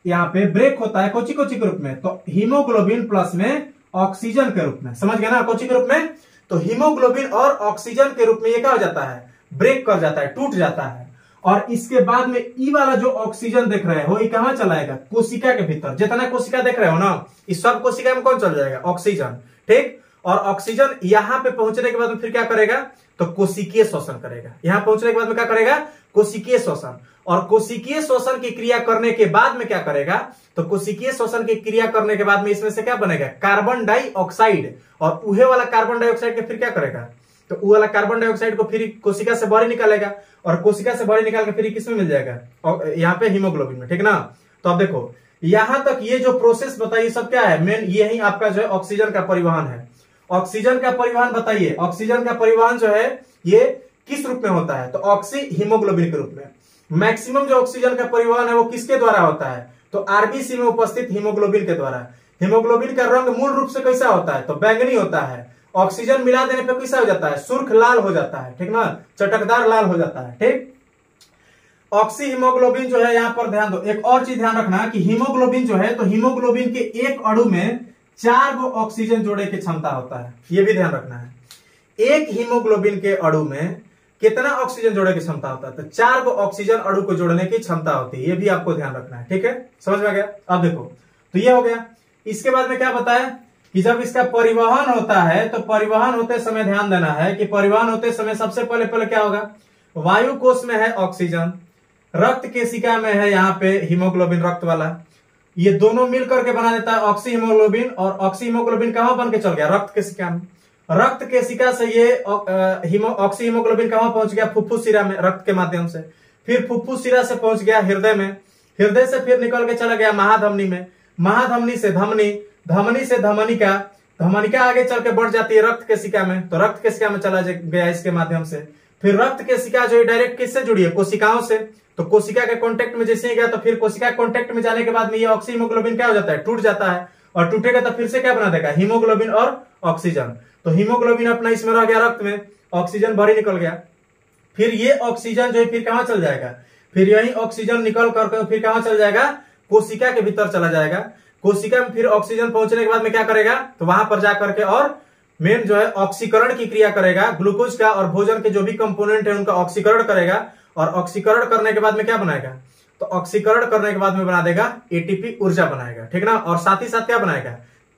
यहाँ पे ब्रेक होता है कोची कोची के रूप में। तो हीमोग्लोबिन प्लस में ऑक्सीजन के रूप में। समझ गया ना कोची के रूप में? तो हीमोग्लोबिन और ऑक्सीजन के रूप में ये क्या हो जाता है? ब्रेक कर जाता है, टूट जाता है। और इसके बाद में ई वाला जो ऑक्सीजन देख रहे हो ये कहाँ चलाएगा? कोशिका के भीतर। जितना कोशिका देख रहे हो ना इस सब कोशिका में कौन चल जाएगा? ऑक्सीजन ठीक? और ऑक्सीजन यहाँ पे पहुँचने के बाद में फिर क्या करेगा? तो कोशिकीय शोषण करेगा। यहाँ पहुँचने के बाद में क्या करेगा? कोशिकीय शोषण और कोशिकीय शोषण की क्रिया करने के बाद में क्या करेगा? तो कोशिकीय शोषण की क्रिया करने के बाद में इसमें से क्या बनेगा? Carbon dioxide. और उहे वाला कार्बन डाइऑक्साइड के फिर क्या करेगा? तो वो वाला कार्बन डाइऑक्साइड को फिर कोशिका से बाहर निकालेगा और कोशिका से बाहर निकाल के फिर किसमें मिल जाएगा? और यहाँ पे हीमोग्लोबिन में, ठीक ना? तो अब देखो, यहाँ तक ये जो प्रोसेस बताइए, सब क्या है? मेन ये ही आपका जो है ऑक्सीजन का परिवहन है। ऑक्सीजन का परिवहन बताइए। ऑक्सीजन का परिवहन जो है, ये किस रूप में होता है? तो ऑक्सी हीमोग्लोबिन के रूप में। मैक्सिमम जो ऑक्सीजन का परिवहन है, वो किसके द्वारा होता है? तो आरबीसी में उपस्थित हीमोग्लोबिन के द्वारा। हीमोग्लोबिन का रंग मूल रूप से कैसा होता है? तो बैंगनी होता है। ऑक्सीजन मिला देने पर कैसा हो जाता है? सुर्ख लाल हो जाता है, ठीक ना? चटकदार लाल हो जाता है, ठीक? ऑक्सी हीमोग्लोबिन जो है, यहाँ पर ध्यान दो। एक और चीज़ ध्यान रखना कि हीमोग्लोबिन जो है तो हीमोग्लोबिन के एक अणु में चार गो ऑक्सीजन जोड़े की क्षमता होता है। यह भी ध्यान रखना है। एक हीमोग्लोबिन के अणु में कितना ऑक्सीजन जोड़ने की क्षमता होता है? तो चार गो ऑक्सीजन अणु को जोड़ने की क्षमता होती है। ये भी आपको ध्यान रखना है, ठीक है? समझ में आ गया? अब देखो तो ये हो गया। इसके बाद में क्या बताया? कि जब इसका परिवहन होता है तो परिवहन होते समय ध्यान देना है कि परिवहन होते समय सबसे पहले पहले क्या होगा? वायु कोष में है ऑक्सीजन, रक्त केशिका में है यहाँ पे हीमोग्लोबिन, रक्त वाला। ये दोनों मिल करके बना देता है ऑक्सी हीमोग्लोबिन और ऑक्सी हीमोग्लोबिन कहाँ बन के चल गया? रक्त केशिका में। रक्त केशिका से ये ऑक्सी हीमोग्लोबिन कहाँ पहुँच गया? फुफ्फुस सिरा में, रक्त के माध्यम से। फिर फुफ्फुस सिरा से पहुँच गया हृदय में। हृदय से फिर निकल के चला गया महाधमनी में। महाधमनी से धमनी धमनी से धमनिका धमनिका आगे चल के बढ़ जाती है रक्त के केशिका में। तो रक्त के केशिका में चला गया इसके माध्यम से। फिर रक्त के केशिका जो है डायरेक्ट किससे जुड़ी है? कोशिकाओं से। तो कोशिका के कॉन्टेक्ट में जैसे ही गया तो फिर कोशिका कॉन्टेक्ट में जाने के बाद में ये ऑक्सी हीमोग्लोबिन क्या हो जाता है? टूट जाता है। और टूटेगा तो फिर से क्या बना देगा? हीमोग्लोबिन और ऑक्सीजन तो हीमोग्लोबिन अपना इसमें रह गया रक्त में। ऑक्सीजन भरी निकल गया। फिर ये ऑक्सीजन जो है, फिर कहाँ चल जाएगा? फिर यही ऑक्सीजन निकल कर फिर कहाँ चल जाएगा? कोशिका के भीतर चला जाएगा। कोशिका में फिर ऑक्सीजन पहुँचने के बाद में क्या करेगा? तो वहाँ पर जाकर के और मेन जो है ऑक्सीकरण की क्रिया करेगा ग्लूकोज का और भोजन के जो भी कंपोनेंट है, उनका ऑक्सीकरण करेगा और ऑक्सीकरण करने के बाद में क्या बनाएगा? तो ऑक्सीकरण करने के बाद में बना देगा एटीपी ऊर्जा बनाएगा, ठीक ना? और साथ ही साथ क्या बनाएगा?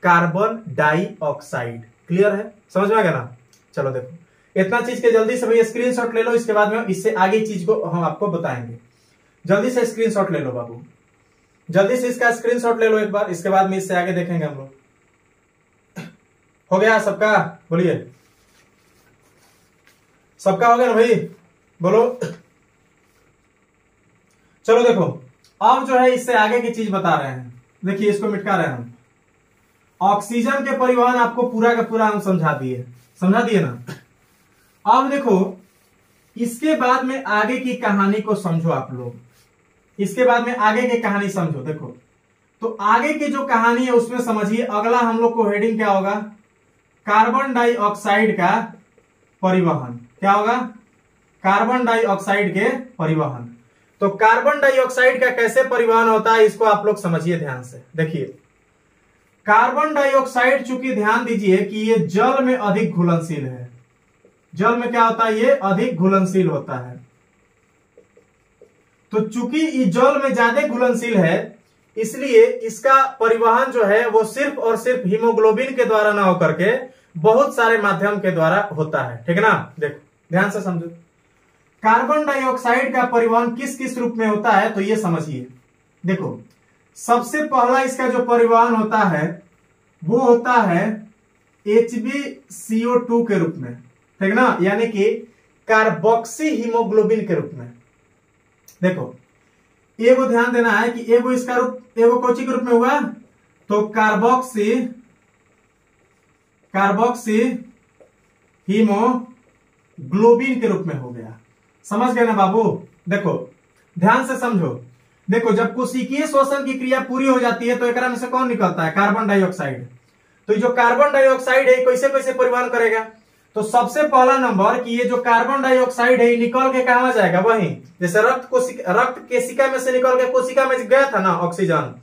कार्बन डाइऑक्साइड क्लियर है? समझ में आ गया ना? चलो देखो। इतना चीज़ के जल्दी से भैया स्क्रीनशॉट ले लो, इसके बाद में इससे आगे चीज़ को हम आपको बताएँगे। जल्दी से स्क्रीनशॉट ले लो बाबू। जल्दी से इसका स्क्रीनशॉट ले लो एक बार, इसके बाद में इससे आगे देखेंगे हम लोग। हो गया सबका? बोलिए। सबका हो गया ना भाई? बोलो। चलो देखो, अब जो है इससे आगे की चीज़ बता रहे हैं। देखिए, इसको मिटका रहे हैं हम। ऑक्सीजन के परिवहन आपको पूरा का पूरा हम समझा दिए। समझा दिए ना? अब देखो, इसके बाद में आगे की कहानी को समझो आप लोग। इसके बाद में आगे की कहानी समझो, देखो। तो आगे की जो कहानी है, उसमें समझिए, अगला हम लोग को हेडिंग क्या होगा? कार्बन डाइऑक्साइड का परिवहन। क्या होगा? कार्बन डाइऑक्साइड के परिवहन। तो कार्बन डाइऑक्साइड का कैसे परिवहन होता है, इसको आप लोग समझिए ध्यान से। देखिए। कार्बन डाइऑक्साइड चूँकि ध्यान दीजिए कि ये जल में अधिक घुलनशील है। जल में क्या होता है? ये अधिक घुलनशील होता है। तो चूँकि जल में ज़्यादा घुलनशील है, इसलिए इसका परिवहन जो है वो सिर्फ़ और सिर्फ़ हीमोग्लोबिन के द्वारा ना होकर के बहुत सारे माध्यम के द्वारा होता है। ठीक है ना? देखो, ध्यान से समझो। कार्बन डाइऑक्साइड का परिवहन किस किस रूप में होता है तो ये समझिए। देखो, सबसे पहला इसका जो परिवहन होता है, वो होता है एच के रूप में। ठीक ना? यानी कि कार्बोक्सी हीमोग्लोबिन के रूप में। देखो, एगो ध्यान देना है कि एगो इसका रूप, एगो कोची के रूप में हुआ। तो कार्बोक्सी कार्बोक्सी हीमोग्लोबिन के रूप में हो गया। समझ गए ना बाबू? देखो, ध्यान से समझो। देखो, जब कोशिकीय श्वसन की क्रिया पूरी हो जाती है तो एक में से कौन निकलता है? कार्बन डाइऑक्साइड तो जो कार्बन डाइऑक्साइड है कैसे कैसे परिवहन करेगा? तो सबसे पहला नंबर कि ये जो कार्बन डाइऑक्साइड है निकल के कहा जाएगा? वही। जैसे रक्त कोशिका रक्त केशिका में से निकल के कोशिका में गया था ना ऑक्सीजन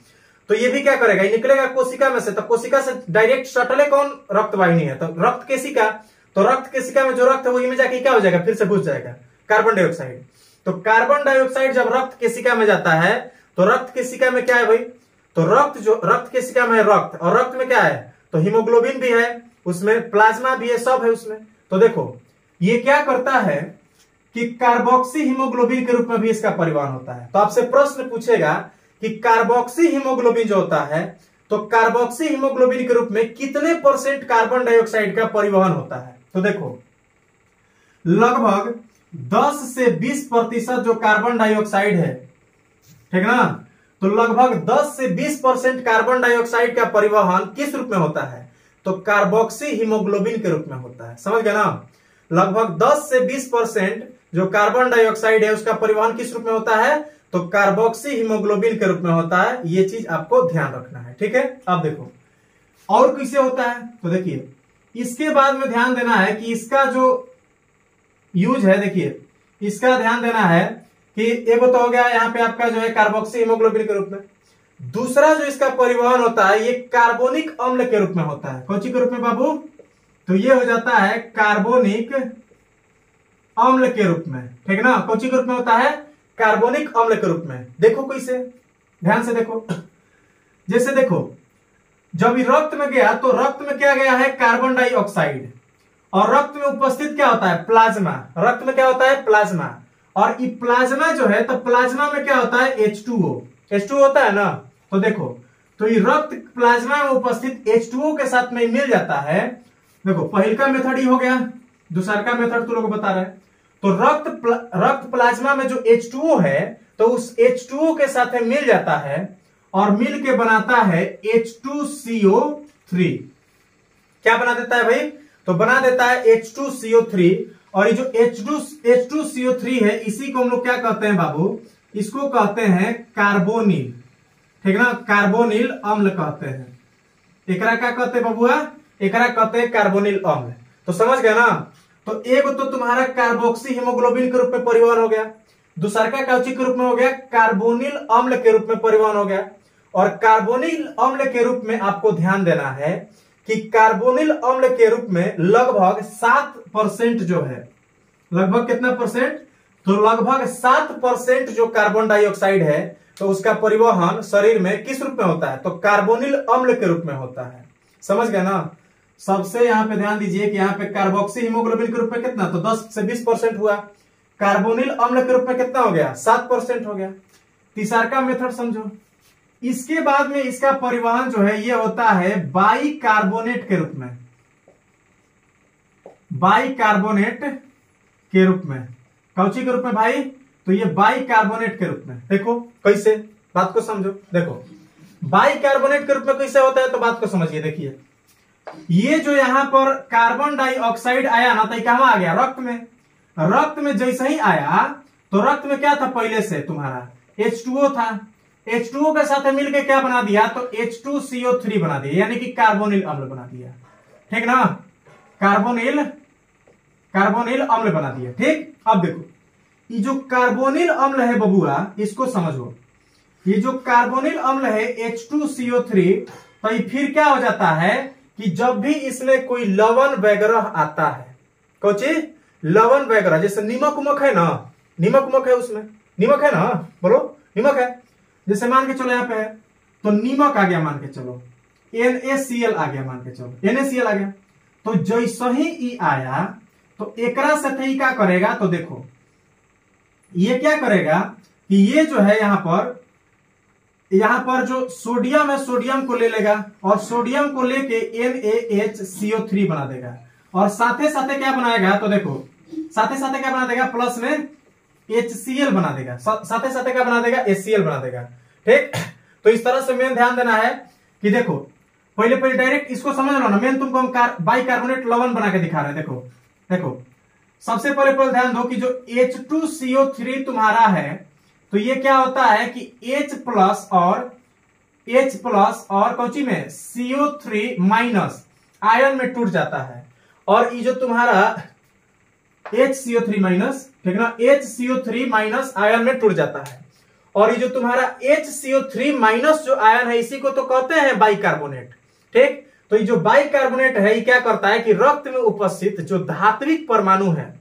तो ये भी क्या करेगा? ये निकलेगा कोशिका में से। तो कोशिका से डायरेक्ट सटले कौन? रक्त वाहिनी है। तो रक्त केशिका। तो रक्त केशिका में जो रक्त है, वही में जाके क्या हो जाएगा? फिर से घुस जाएगा। कार्बन डाइऑक्साइड तो कार्बन डाइऑक्साइड जब रक्त केशिका में जाता है तो रक्त केशिका में क्या है भाई? तो रक्त जो रक्त केशिका में रक्त। और रक्त में क्या है? तो हीमोग्लोबिन भी है। उसमें प्लाज्मा भी है, सब है उसमें। तो देखो, ये क्या करता है कि कार्बोक्सी हीमोग्लोबिन के रूप में भी इसका परिवहन होता है। तो आपसे प्रश्न पूछेगा कि कार्बोक्सी हीमोग्लोबिन जो होता है तो कार्बोक्सी हीमोग्लोबिन के रूप में कितने परसेंट कार्बन डाइऑक्साइड का परिवहन होता है? तो देखो, लगभग 10 से 20 प्रतिशत जो कार्बन डाइऑक्साइड है, ठीक ना? तो लगभग 10 से 20 परसेंट कार्बन डाइऑक्साइड का परिवहन किस रूप में होता है? तो कार्बोक्सी हीमोग्लोबिन के रूप में होता है। समझ गए ना? लगभग 10 से 20 परसेंट जो कार्बन डाइऑक्साइड है, उसका परिवहन किस रूप में होता है? तो कार्बोक्सी हीमोग्लोबिन के रूप में होता है। ये चीज़ आपको ध्यान रखना है, ठीक है? अब देखो, और कैसे होता है? तो देखिए, इसके बाद में ध्यान देना है कि इसका जो यूज़ है, देखिए, इसका ध्यान देना है कि एक तो हो गया यहाँ पे आपका जो है कार्बोक्सी हीमोग्लोबिन के रूप में। दूसरा जो इसका परिवहन होता है, ये कार्बोनिक अम्ल के रूप में होता है। कौची के रूप में, बाबू? तो ये हो जाता है कार्बोनिक अम्ल के रूप में। ठीक ना? कौची के रूप में होता है? कार्बोनिक अम्ल के रूप में। देखो कैसे ध्यान से देखो। जैसे देखो, जब रक्त में गया तो रक्त में क्या गया है? कार्बन डाइऑक्साइड और रक्त में उपस्थित क्या होता है? प्लाज्मा रक्त में क्या होता है? प्लाज्मा और ये प्लाज्मा जो है तो प्लाज्मा में क्या होता है? H two O H two होता है ना? तो देखो तो ये रक्त प्लाज्मा में उपस्थित एच टू के साथ में मिल जाता है। देखो पहल का मेथड ही हो गया दूसरा का मेथड तो लोग बता रहे हैं। तो रक्त प्ला, रक्त प्लाज्मा में जो H2O है तो उस H2O के साथ में मिल जाता है और मिल के बनाता है H2CO3 क्या बना देता है भाई? तो बना देता है H2CO3 और ये जो H2 H2CO3 है इसी को हम लोग क्या कहते हैं बाबू? इसको कहते हैं कार्बोनिल ठीक ना? कार्बोनिल अम्ल कहते हैं। एकरा क्या कहते बाबुआ? एकरा कहते हैं कार्बोनिल अम्ल। तो समझ गए ना? तो एक तो तुम्हारा कार्बोक्सी हीमोग्लोबिन के रूप में परिवहन हो गया। दूसरा काउची के रूप में हो गया। कार्बोनिल अम्ल के रूप में परिवहन हो गया। और कार्बोनिल अम्ल के रूप में आपको ध्यान देना है कि कार्बोनिल अम्ल के रूप में लगभग सात परसेंट जो है, लगभग कितना परसेंट? तो लगभग सात परसेंट जो कार्बन डाइऑक्साइड है तो उसका परिवहन शरीर में किस रूप में होता है? तो कार्बोनिल अम्ल के रूप में होता है। समझ गए ना? सबसे यहाँ पे ध्यान दीजिए कि यहाँ पे कार्बोक्सी हीमोग्लोबिन के रूप में कितना? तो 10 से 20 परसेंट हुआ। कार्बोनिल अम्ल के रूप में कितना हो गया? सात परसेंट हो गया। तीसरा का मेथड समझो। इसके बाद में इसका परिवहन जो है, ये होता है बाई कार्बोनेट के रूप में। बाई कार्बोनेट के रूप में। कौची के रूप में भाई? तो ये बाई कार्बोनेट के रूप में। देखो, कैसे? बात को समझो। देखो बाई कार्बोनेट के रूप में कैसे होता है तो बात को समझिए। देखिए, ये जो यहाँ पर कार्बन डाइऑक्साइड आया ना तो कहा आ गया? रक्त में। रक्त में जैसे ही आया तो रक्त में क्या था पहले से तुम्हारा? H2O था। H2O के साथ मिलकर क्या बना दिया? तो H2CO3 बना दिया, यानी कि कार्बोनिल अम्ल बना दिया। ठीक ना? कार्बोनिल कार्बोनिल अम्ल बना दिया। ठीक? अब देखो। ये जो कार्बोनिल अम्ल है बबुआ इसको समझो। ये जो कार्बोनिल अम्ल है H2CO3 तो ये फिर क्या हो जाता है कि जब भी इसमें कोई लवण वगैरह आता है, कौची? लवण वगैरह, जैसे नीमक उमक है ना? नीमक उमक है उसमें। नीमक है ना? बोलो, नीमक है। जैसे मान के चलो यहाँ पे तो नीमक आ गया मान के चलो। NaCl आ गया मान के चलो। NaCl आ गया। तो जैसे ही ई आया तो एकरा से क्या करेगा? तो देखो ये क्या करेगा कि ये जो है यहाँ पर यहाँ पर जो सोडियम है सोडियम को ले लेगा और सोडियम को लेके NaHCO3 बना देगा। और साथे साथे क्या बनाएगा? तो देखो साथे साथे क्या बना देगा? प्लस में HCl बना देगा। साथे साथे क्या बना देगा? HCl बना देगा। ठीक? तो इस तरह से मेन ध्यान देना है कि देखो पहले पहले डायरेक्ट इसको समझ लो ना। मेन तुमको हम कार, बाइकार्बोनेट लवण बना के दिखा रहे हैं। देखो देखो। सबसे पहले पहले ध्यान दो कि जो H2CO3 तुम्हारा है तो ये क्या होता है कि H प्लस और H प्लस और कौची में CO3 माइनस आयन में टूट जाता है। और ये जो तुम्हारा HCO3 माइनस ठीक ना? HCO3 माइनस आयन में टूट जाता है। और ये जो तुम्हारा HCO3 माइनस जो आयन है, इसी को तो कहते हैं बाइकार्बोनेट ठीक? तो ये जो बाइकार्बोनेट है, ये क्या करता है कि रक्त में उपस्थित जो धात्विक परमाणु है,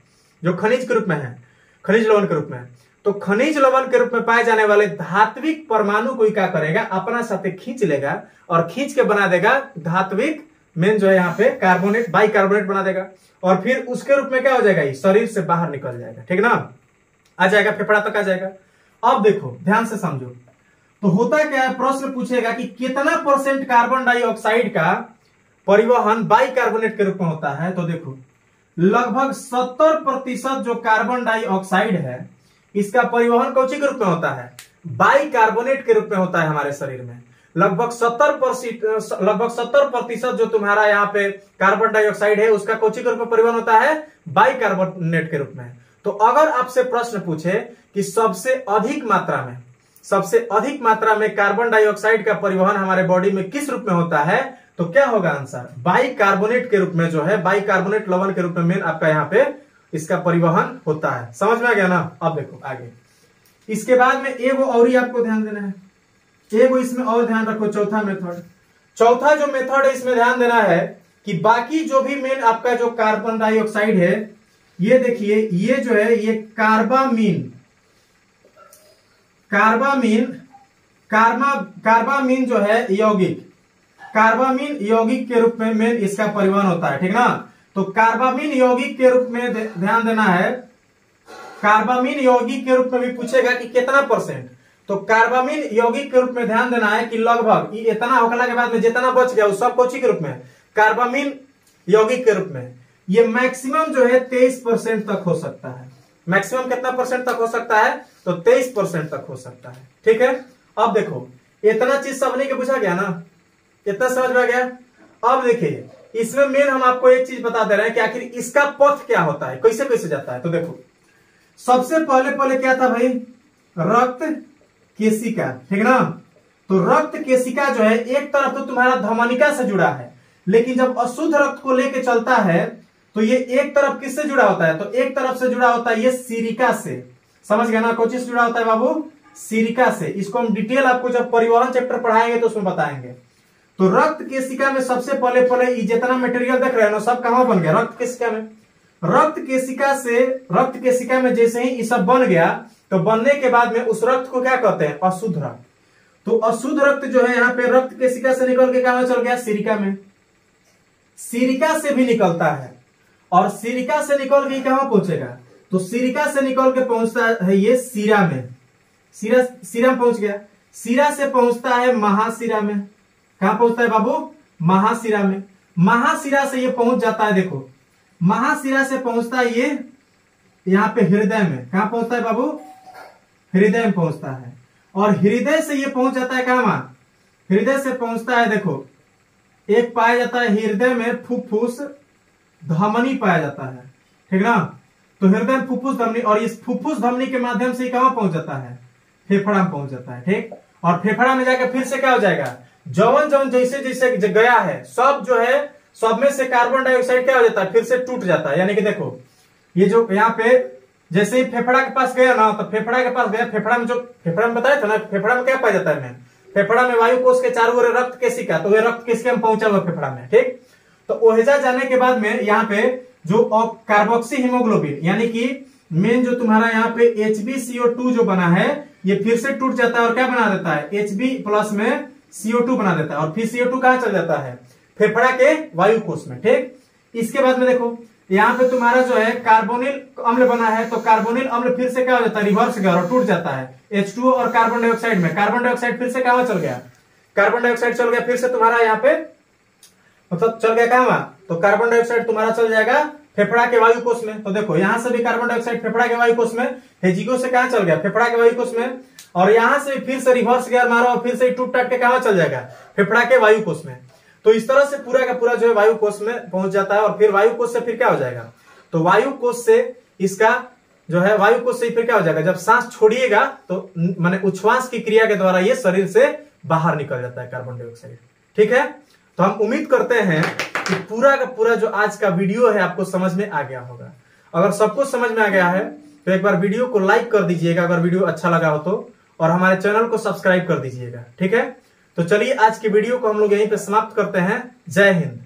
जो खनिज के रूप में है, खनिज लवण के रूप में तो खनिज लवण के रूप में पाए जाने वाले धात्विक परमाणु को क्या करेगा? अपना साथ खींच लेगा और खींच के बना देगा धात्विक मेन जो है यहाँ पे कार्बोनेट बाई कार्बोनेट बना देगा। और फिर उसके रूप में क्या हो जाएगा? ये शरीर से बाहर निकल जाएगा, ठीक ना? आ जाएगा फेफड़ा तक आ जाएगा? अब देखो, ध्यान से समझो। तो होता क्या है, प्रश्न पूछेगा कि कितना परसेंट कार्बन डाइऑक्साइड का परिवहन बाई कार्बोनेट के रूप में होता है तो देखो, लगभग सत्तर प्रतिशत जो कार्बन डाइऑक्साइड है, इसका परिवहन कौची के रूप में होता है। बाई कार्बोनेट के रूप में होता है हमारे शरीर में। लगभग सत्तर लगभग सत्तर प्रतिशत जो तुम्हारा यहाँ पे कार्बन डाइऑक्साइड है, उसका कौची के रूप में परिवहन होता है बाई कार्बोनेट के रूप में। तो अगर आपसे प्रश्न पूछे कि सबसे अधिक मात्रा में, सबसे अधिक मात्रा में कार्बन डाइऑक्साइड का परिवहन हमारे बॉडी में किस रूप में होता है तो क्या होगा आंसर? बाई कार्बोनेट के रूप में जो है बाई कार्बोनेट लवण के रूप में मेन आपका यहाँ पे इसका परिवहन होता है। समझ में आ गया ना? अब देखो, आगे। इसके बाद में एगो और ही आपको ध्यान देना है। एगो इसमें और ध्यान रखो, चौथा मेथड चौथा जो मेथड है, इसमें ध्यान देना है कि बाकी जो भी मेन आपका जो कार्बन डाइऑक्साइड है, ये देखिए, ये जो है, ये कार्बामीन कार्बामीन कार्बा कार्बामीन जो है यौगिक। कार्बामीन यौगिक के रूप में मेन इसका परिवहन होता है, ठीक ना? तो कार्बामीन यौगिक के रूप में ध्यान देना है। कार्बामीन यौगिक के रूप में भी पूछेगा कि कितना परसेंट? तो कार्बामीन यौगिक के रूप में ध्यान देना है कि लगभग इतना होकला के बाद में जितना बच गया उस सब कोची के रूप में? कार्बामीन यौगिक के रूप में। ये मैक्सिमम जो है तेईस परसेंट तक हो सकता है। मैक्सिमम कितना परसेंट तक हो सकता है? तो तेईस परसेंट तक हो सकता है। ठीक है? अब देखो, इतना चीज़ सब नहीं के पूछा गया ना? इतना समझ में आ गया? अब देखिए, इसमें मेन हम आपको एक चीज़ बता दे रहे हैं कि आखिर इसका पथ क्या होता है? कैसे कैसे जाता है? तो देखो, सबसे पहले पहले क्या था भाई? रक्त केसिका ठीक ना? तो रक्त केसिका जो है, एक तरफ़ तो तुम्हारा धमनिका से जुड़ा है, लेकिन जब अशुद्ध रक्त को लेके चलता है तो ये एक तरफ़ किससे जुड़ा होता है? तो एक तरफ़ से जुड़ा होता है ये सीरिका से। समझ गया ना? कोचिस जुड़ा होता है बाबू? सीरिका से। इसको हम डिटेल आपको जब परिवहन चैप्टर पढ़ाएँगे तो उसमें बताएँगे। तो रक्त केसिका में सबसे पहले पहले जितना मटेरियल देख रहे हैं सब कहाँ बन गया? रक्त केसिका में। रक्त केसिका से, रक्त केसिका में जैसे ही ये सब बन गया तो बनने के बाद में उस रक्त को क्या कहते हैं? अशुद्ध रक्त। तो अशुद्ध रक्त जो है, यहाँ पे रक्त केसिका से निकल के कहा चल गया? सिरिका में। सिरिका से भी निकलता है। और सिरिका से निकल के कहा पहुंचेगा? तो सिरिका से निकल के पहुँचता है ये सीरा में। सीरा सीरा पहुँच गया। सीरा से पहुँचता है महासिरा में। कहा पहुँचता है बाबू? महासिरा में। महासिरा से ये पहुँच जाता है, देखो। महासिरा से पहुँचता है ये यहाँ पे हृदय में। कहा पहुँचता है बाबू? हृदय में पहुँचता है। और हृदय से ये पहुँच जाता है कहा हृदय से पहुँचता है, देखो। एक पाया जाता है हृदय में फुफ्फुस धमनी पाया जाता है। ठीक ना? तो हृदय में फुफ्फुस धमनी और इस फुफ्फुस धमनी के माध्यम से कहाँ पहुँच जाता है? फेफड़ा में पहुँच जाता है, ठीक? और फेफड़ा में जाकर फिर से क्या हो जाएगा? जवन जवन जैसे जैसे गया है, सब जो है, सब में से कार्बन डाइऑक्साइड क्या हो जाता है? फिर से टूट जाता है। यानी कि देखो, ये जो यहाँ पे जैसे ही फेफड़ा के पास गया ना तो फेफड़ा के पास गया, फेफड़ा में जो फेफड़ा में बताया था ना, फेफड़ा में क्या पाया जाता है? मैं फेफड़ा में वायु कोष के चारों ओर रक्त केसिका तो वे रक्त केसिका में पहुँचा हुआ फेफड़ा में, ठीक? तो ओहेजा जाने के बाद में यहाँ पे जो कार्बोक्सी हिमोग्लोबिन यानी कि मेन जो तुम्हारा यहाँ पे एच जो बना है, ये फिर से टूट जाता है और क्या बना देता है? एच प्लस में सीओ टू बना देता है और फिर सीओ टू कहाँ चल जाता है? फेफड़ा के वायु कोष में, ठीक? इसके बाद में देखो, यहाँ पे तुम्हारा जो है कार्बोनिल अम्ल बना है तो कार्बोनिल अम्ल फिर से क्या हो जाता है? रिवर्स गया और टूट जाता है। एच और कार्बन डाइऑक्साइड में। कार्बन डाइऑक्साइड फिर से कहा चल गया? कार्बन डाइऑक्साइड चल गया, फिर से तुम्हारा यहाँ पे मतलब चल गया कहा तो कार्बन डाइऑक्साइड तुम्हारा चल जाएगा फेफड़ा के वायु कोष में। तो देखो, यहाँ से भी कार्बन डाइऑक्साइड फेफड़ा के वायु कोष में हेजिको से कहा चल गया? फेफड़ा के वायु कोष में। और यहाँ से फिर से रिवर्स गियर मारो और फिर से टूट टाट के कहा चल जाएगा? फेफड़ा के वायु कोष में। तो इस तरह से पूरा का पूरा जो है वायु कोष में पहुँच जाता है और फिर वायु कोष से फिर क्या हो जाएगा? तो वायु कोष से इसका जो है वायु कोष से फिर क्या हो जाएगा? जब सांस छोड़िएगा तो माने उच्छ्वास की क्रिया के द्वारा ये शरीर से बाहर निकल जाता है कार्बन डाइऑक्साइड ठीक है? तो हम उम्मीद करते हैं कि पूरा का पूरा जो आज का वीडियो है, आपको समझ में आ गया होगा। अगर सब कुछ समझ में आ गया है तो एक बार वीडियो को लाइक कर दीजिएगा, अगर वीडियो अच्छा लगा हो तो। और हमारे चैनल को सब्सक्राइब कर दीजिएगा, ठीक है? तो चलिए आज की वीडियो को हम लोग यहीं पे समाप्त करते हैं। जय हिंद।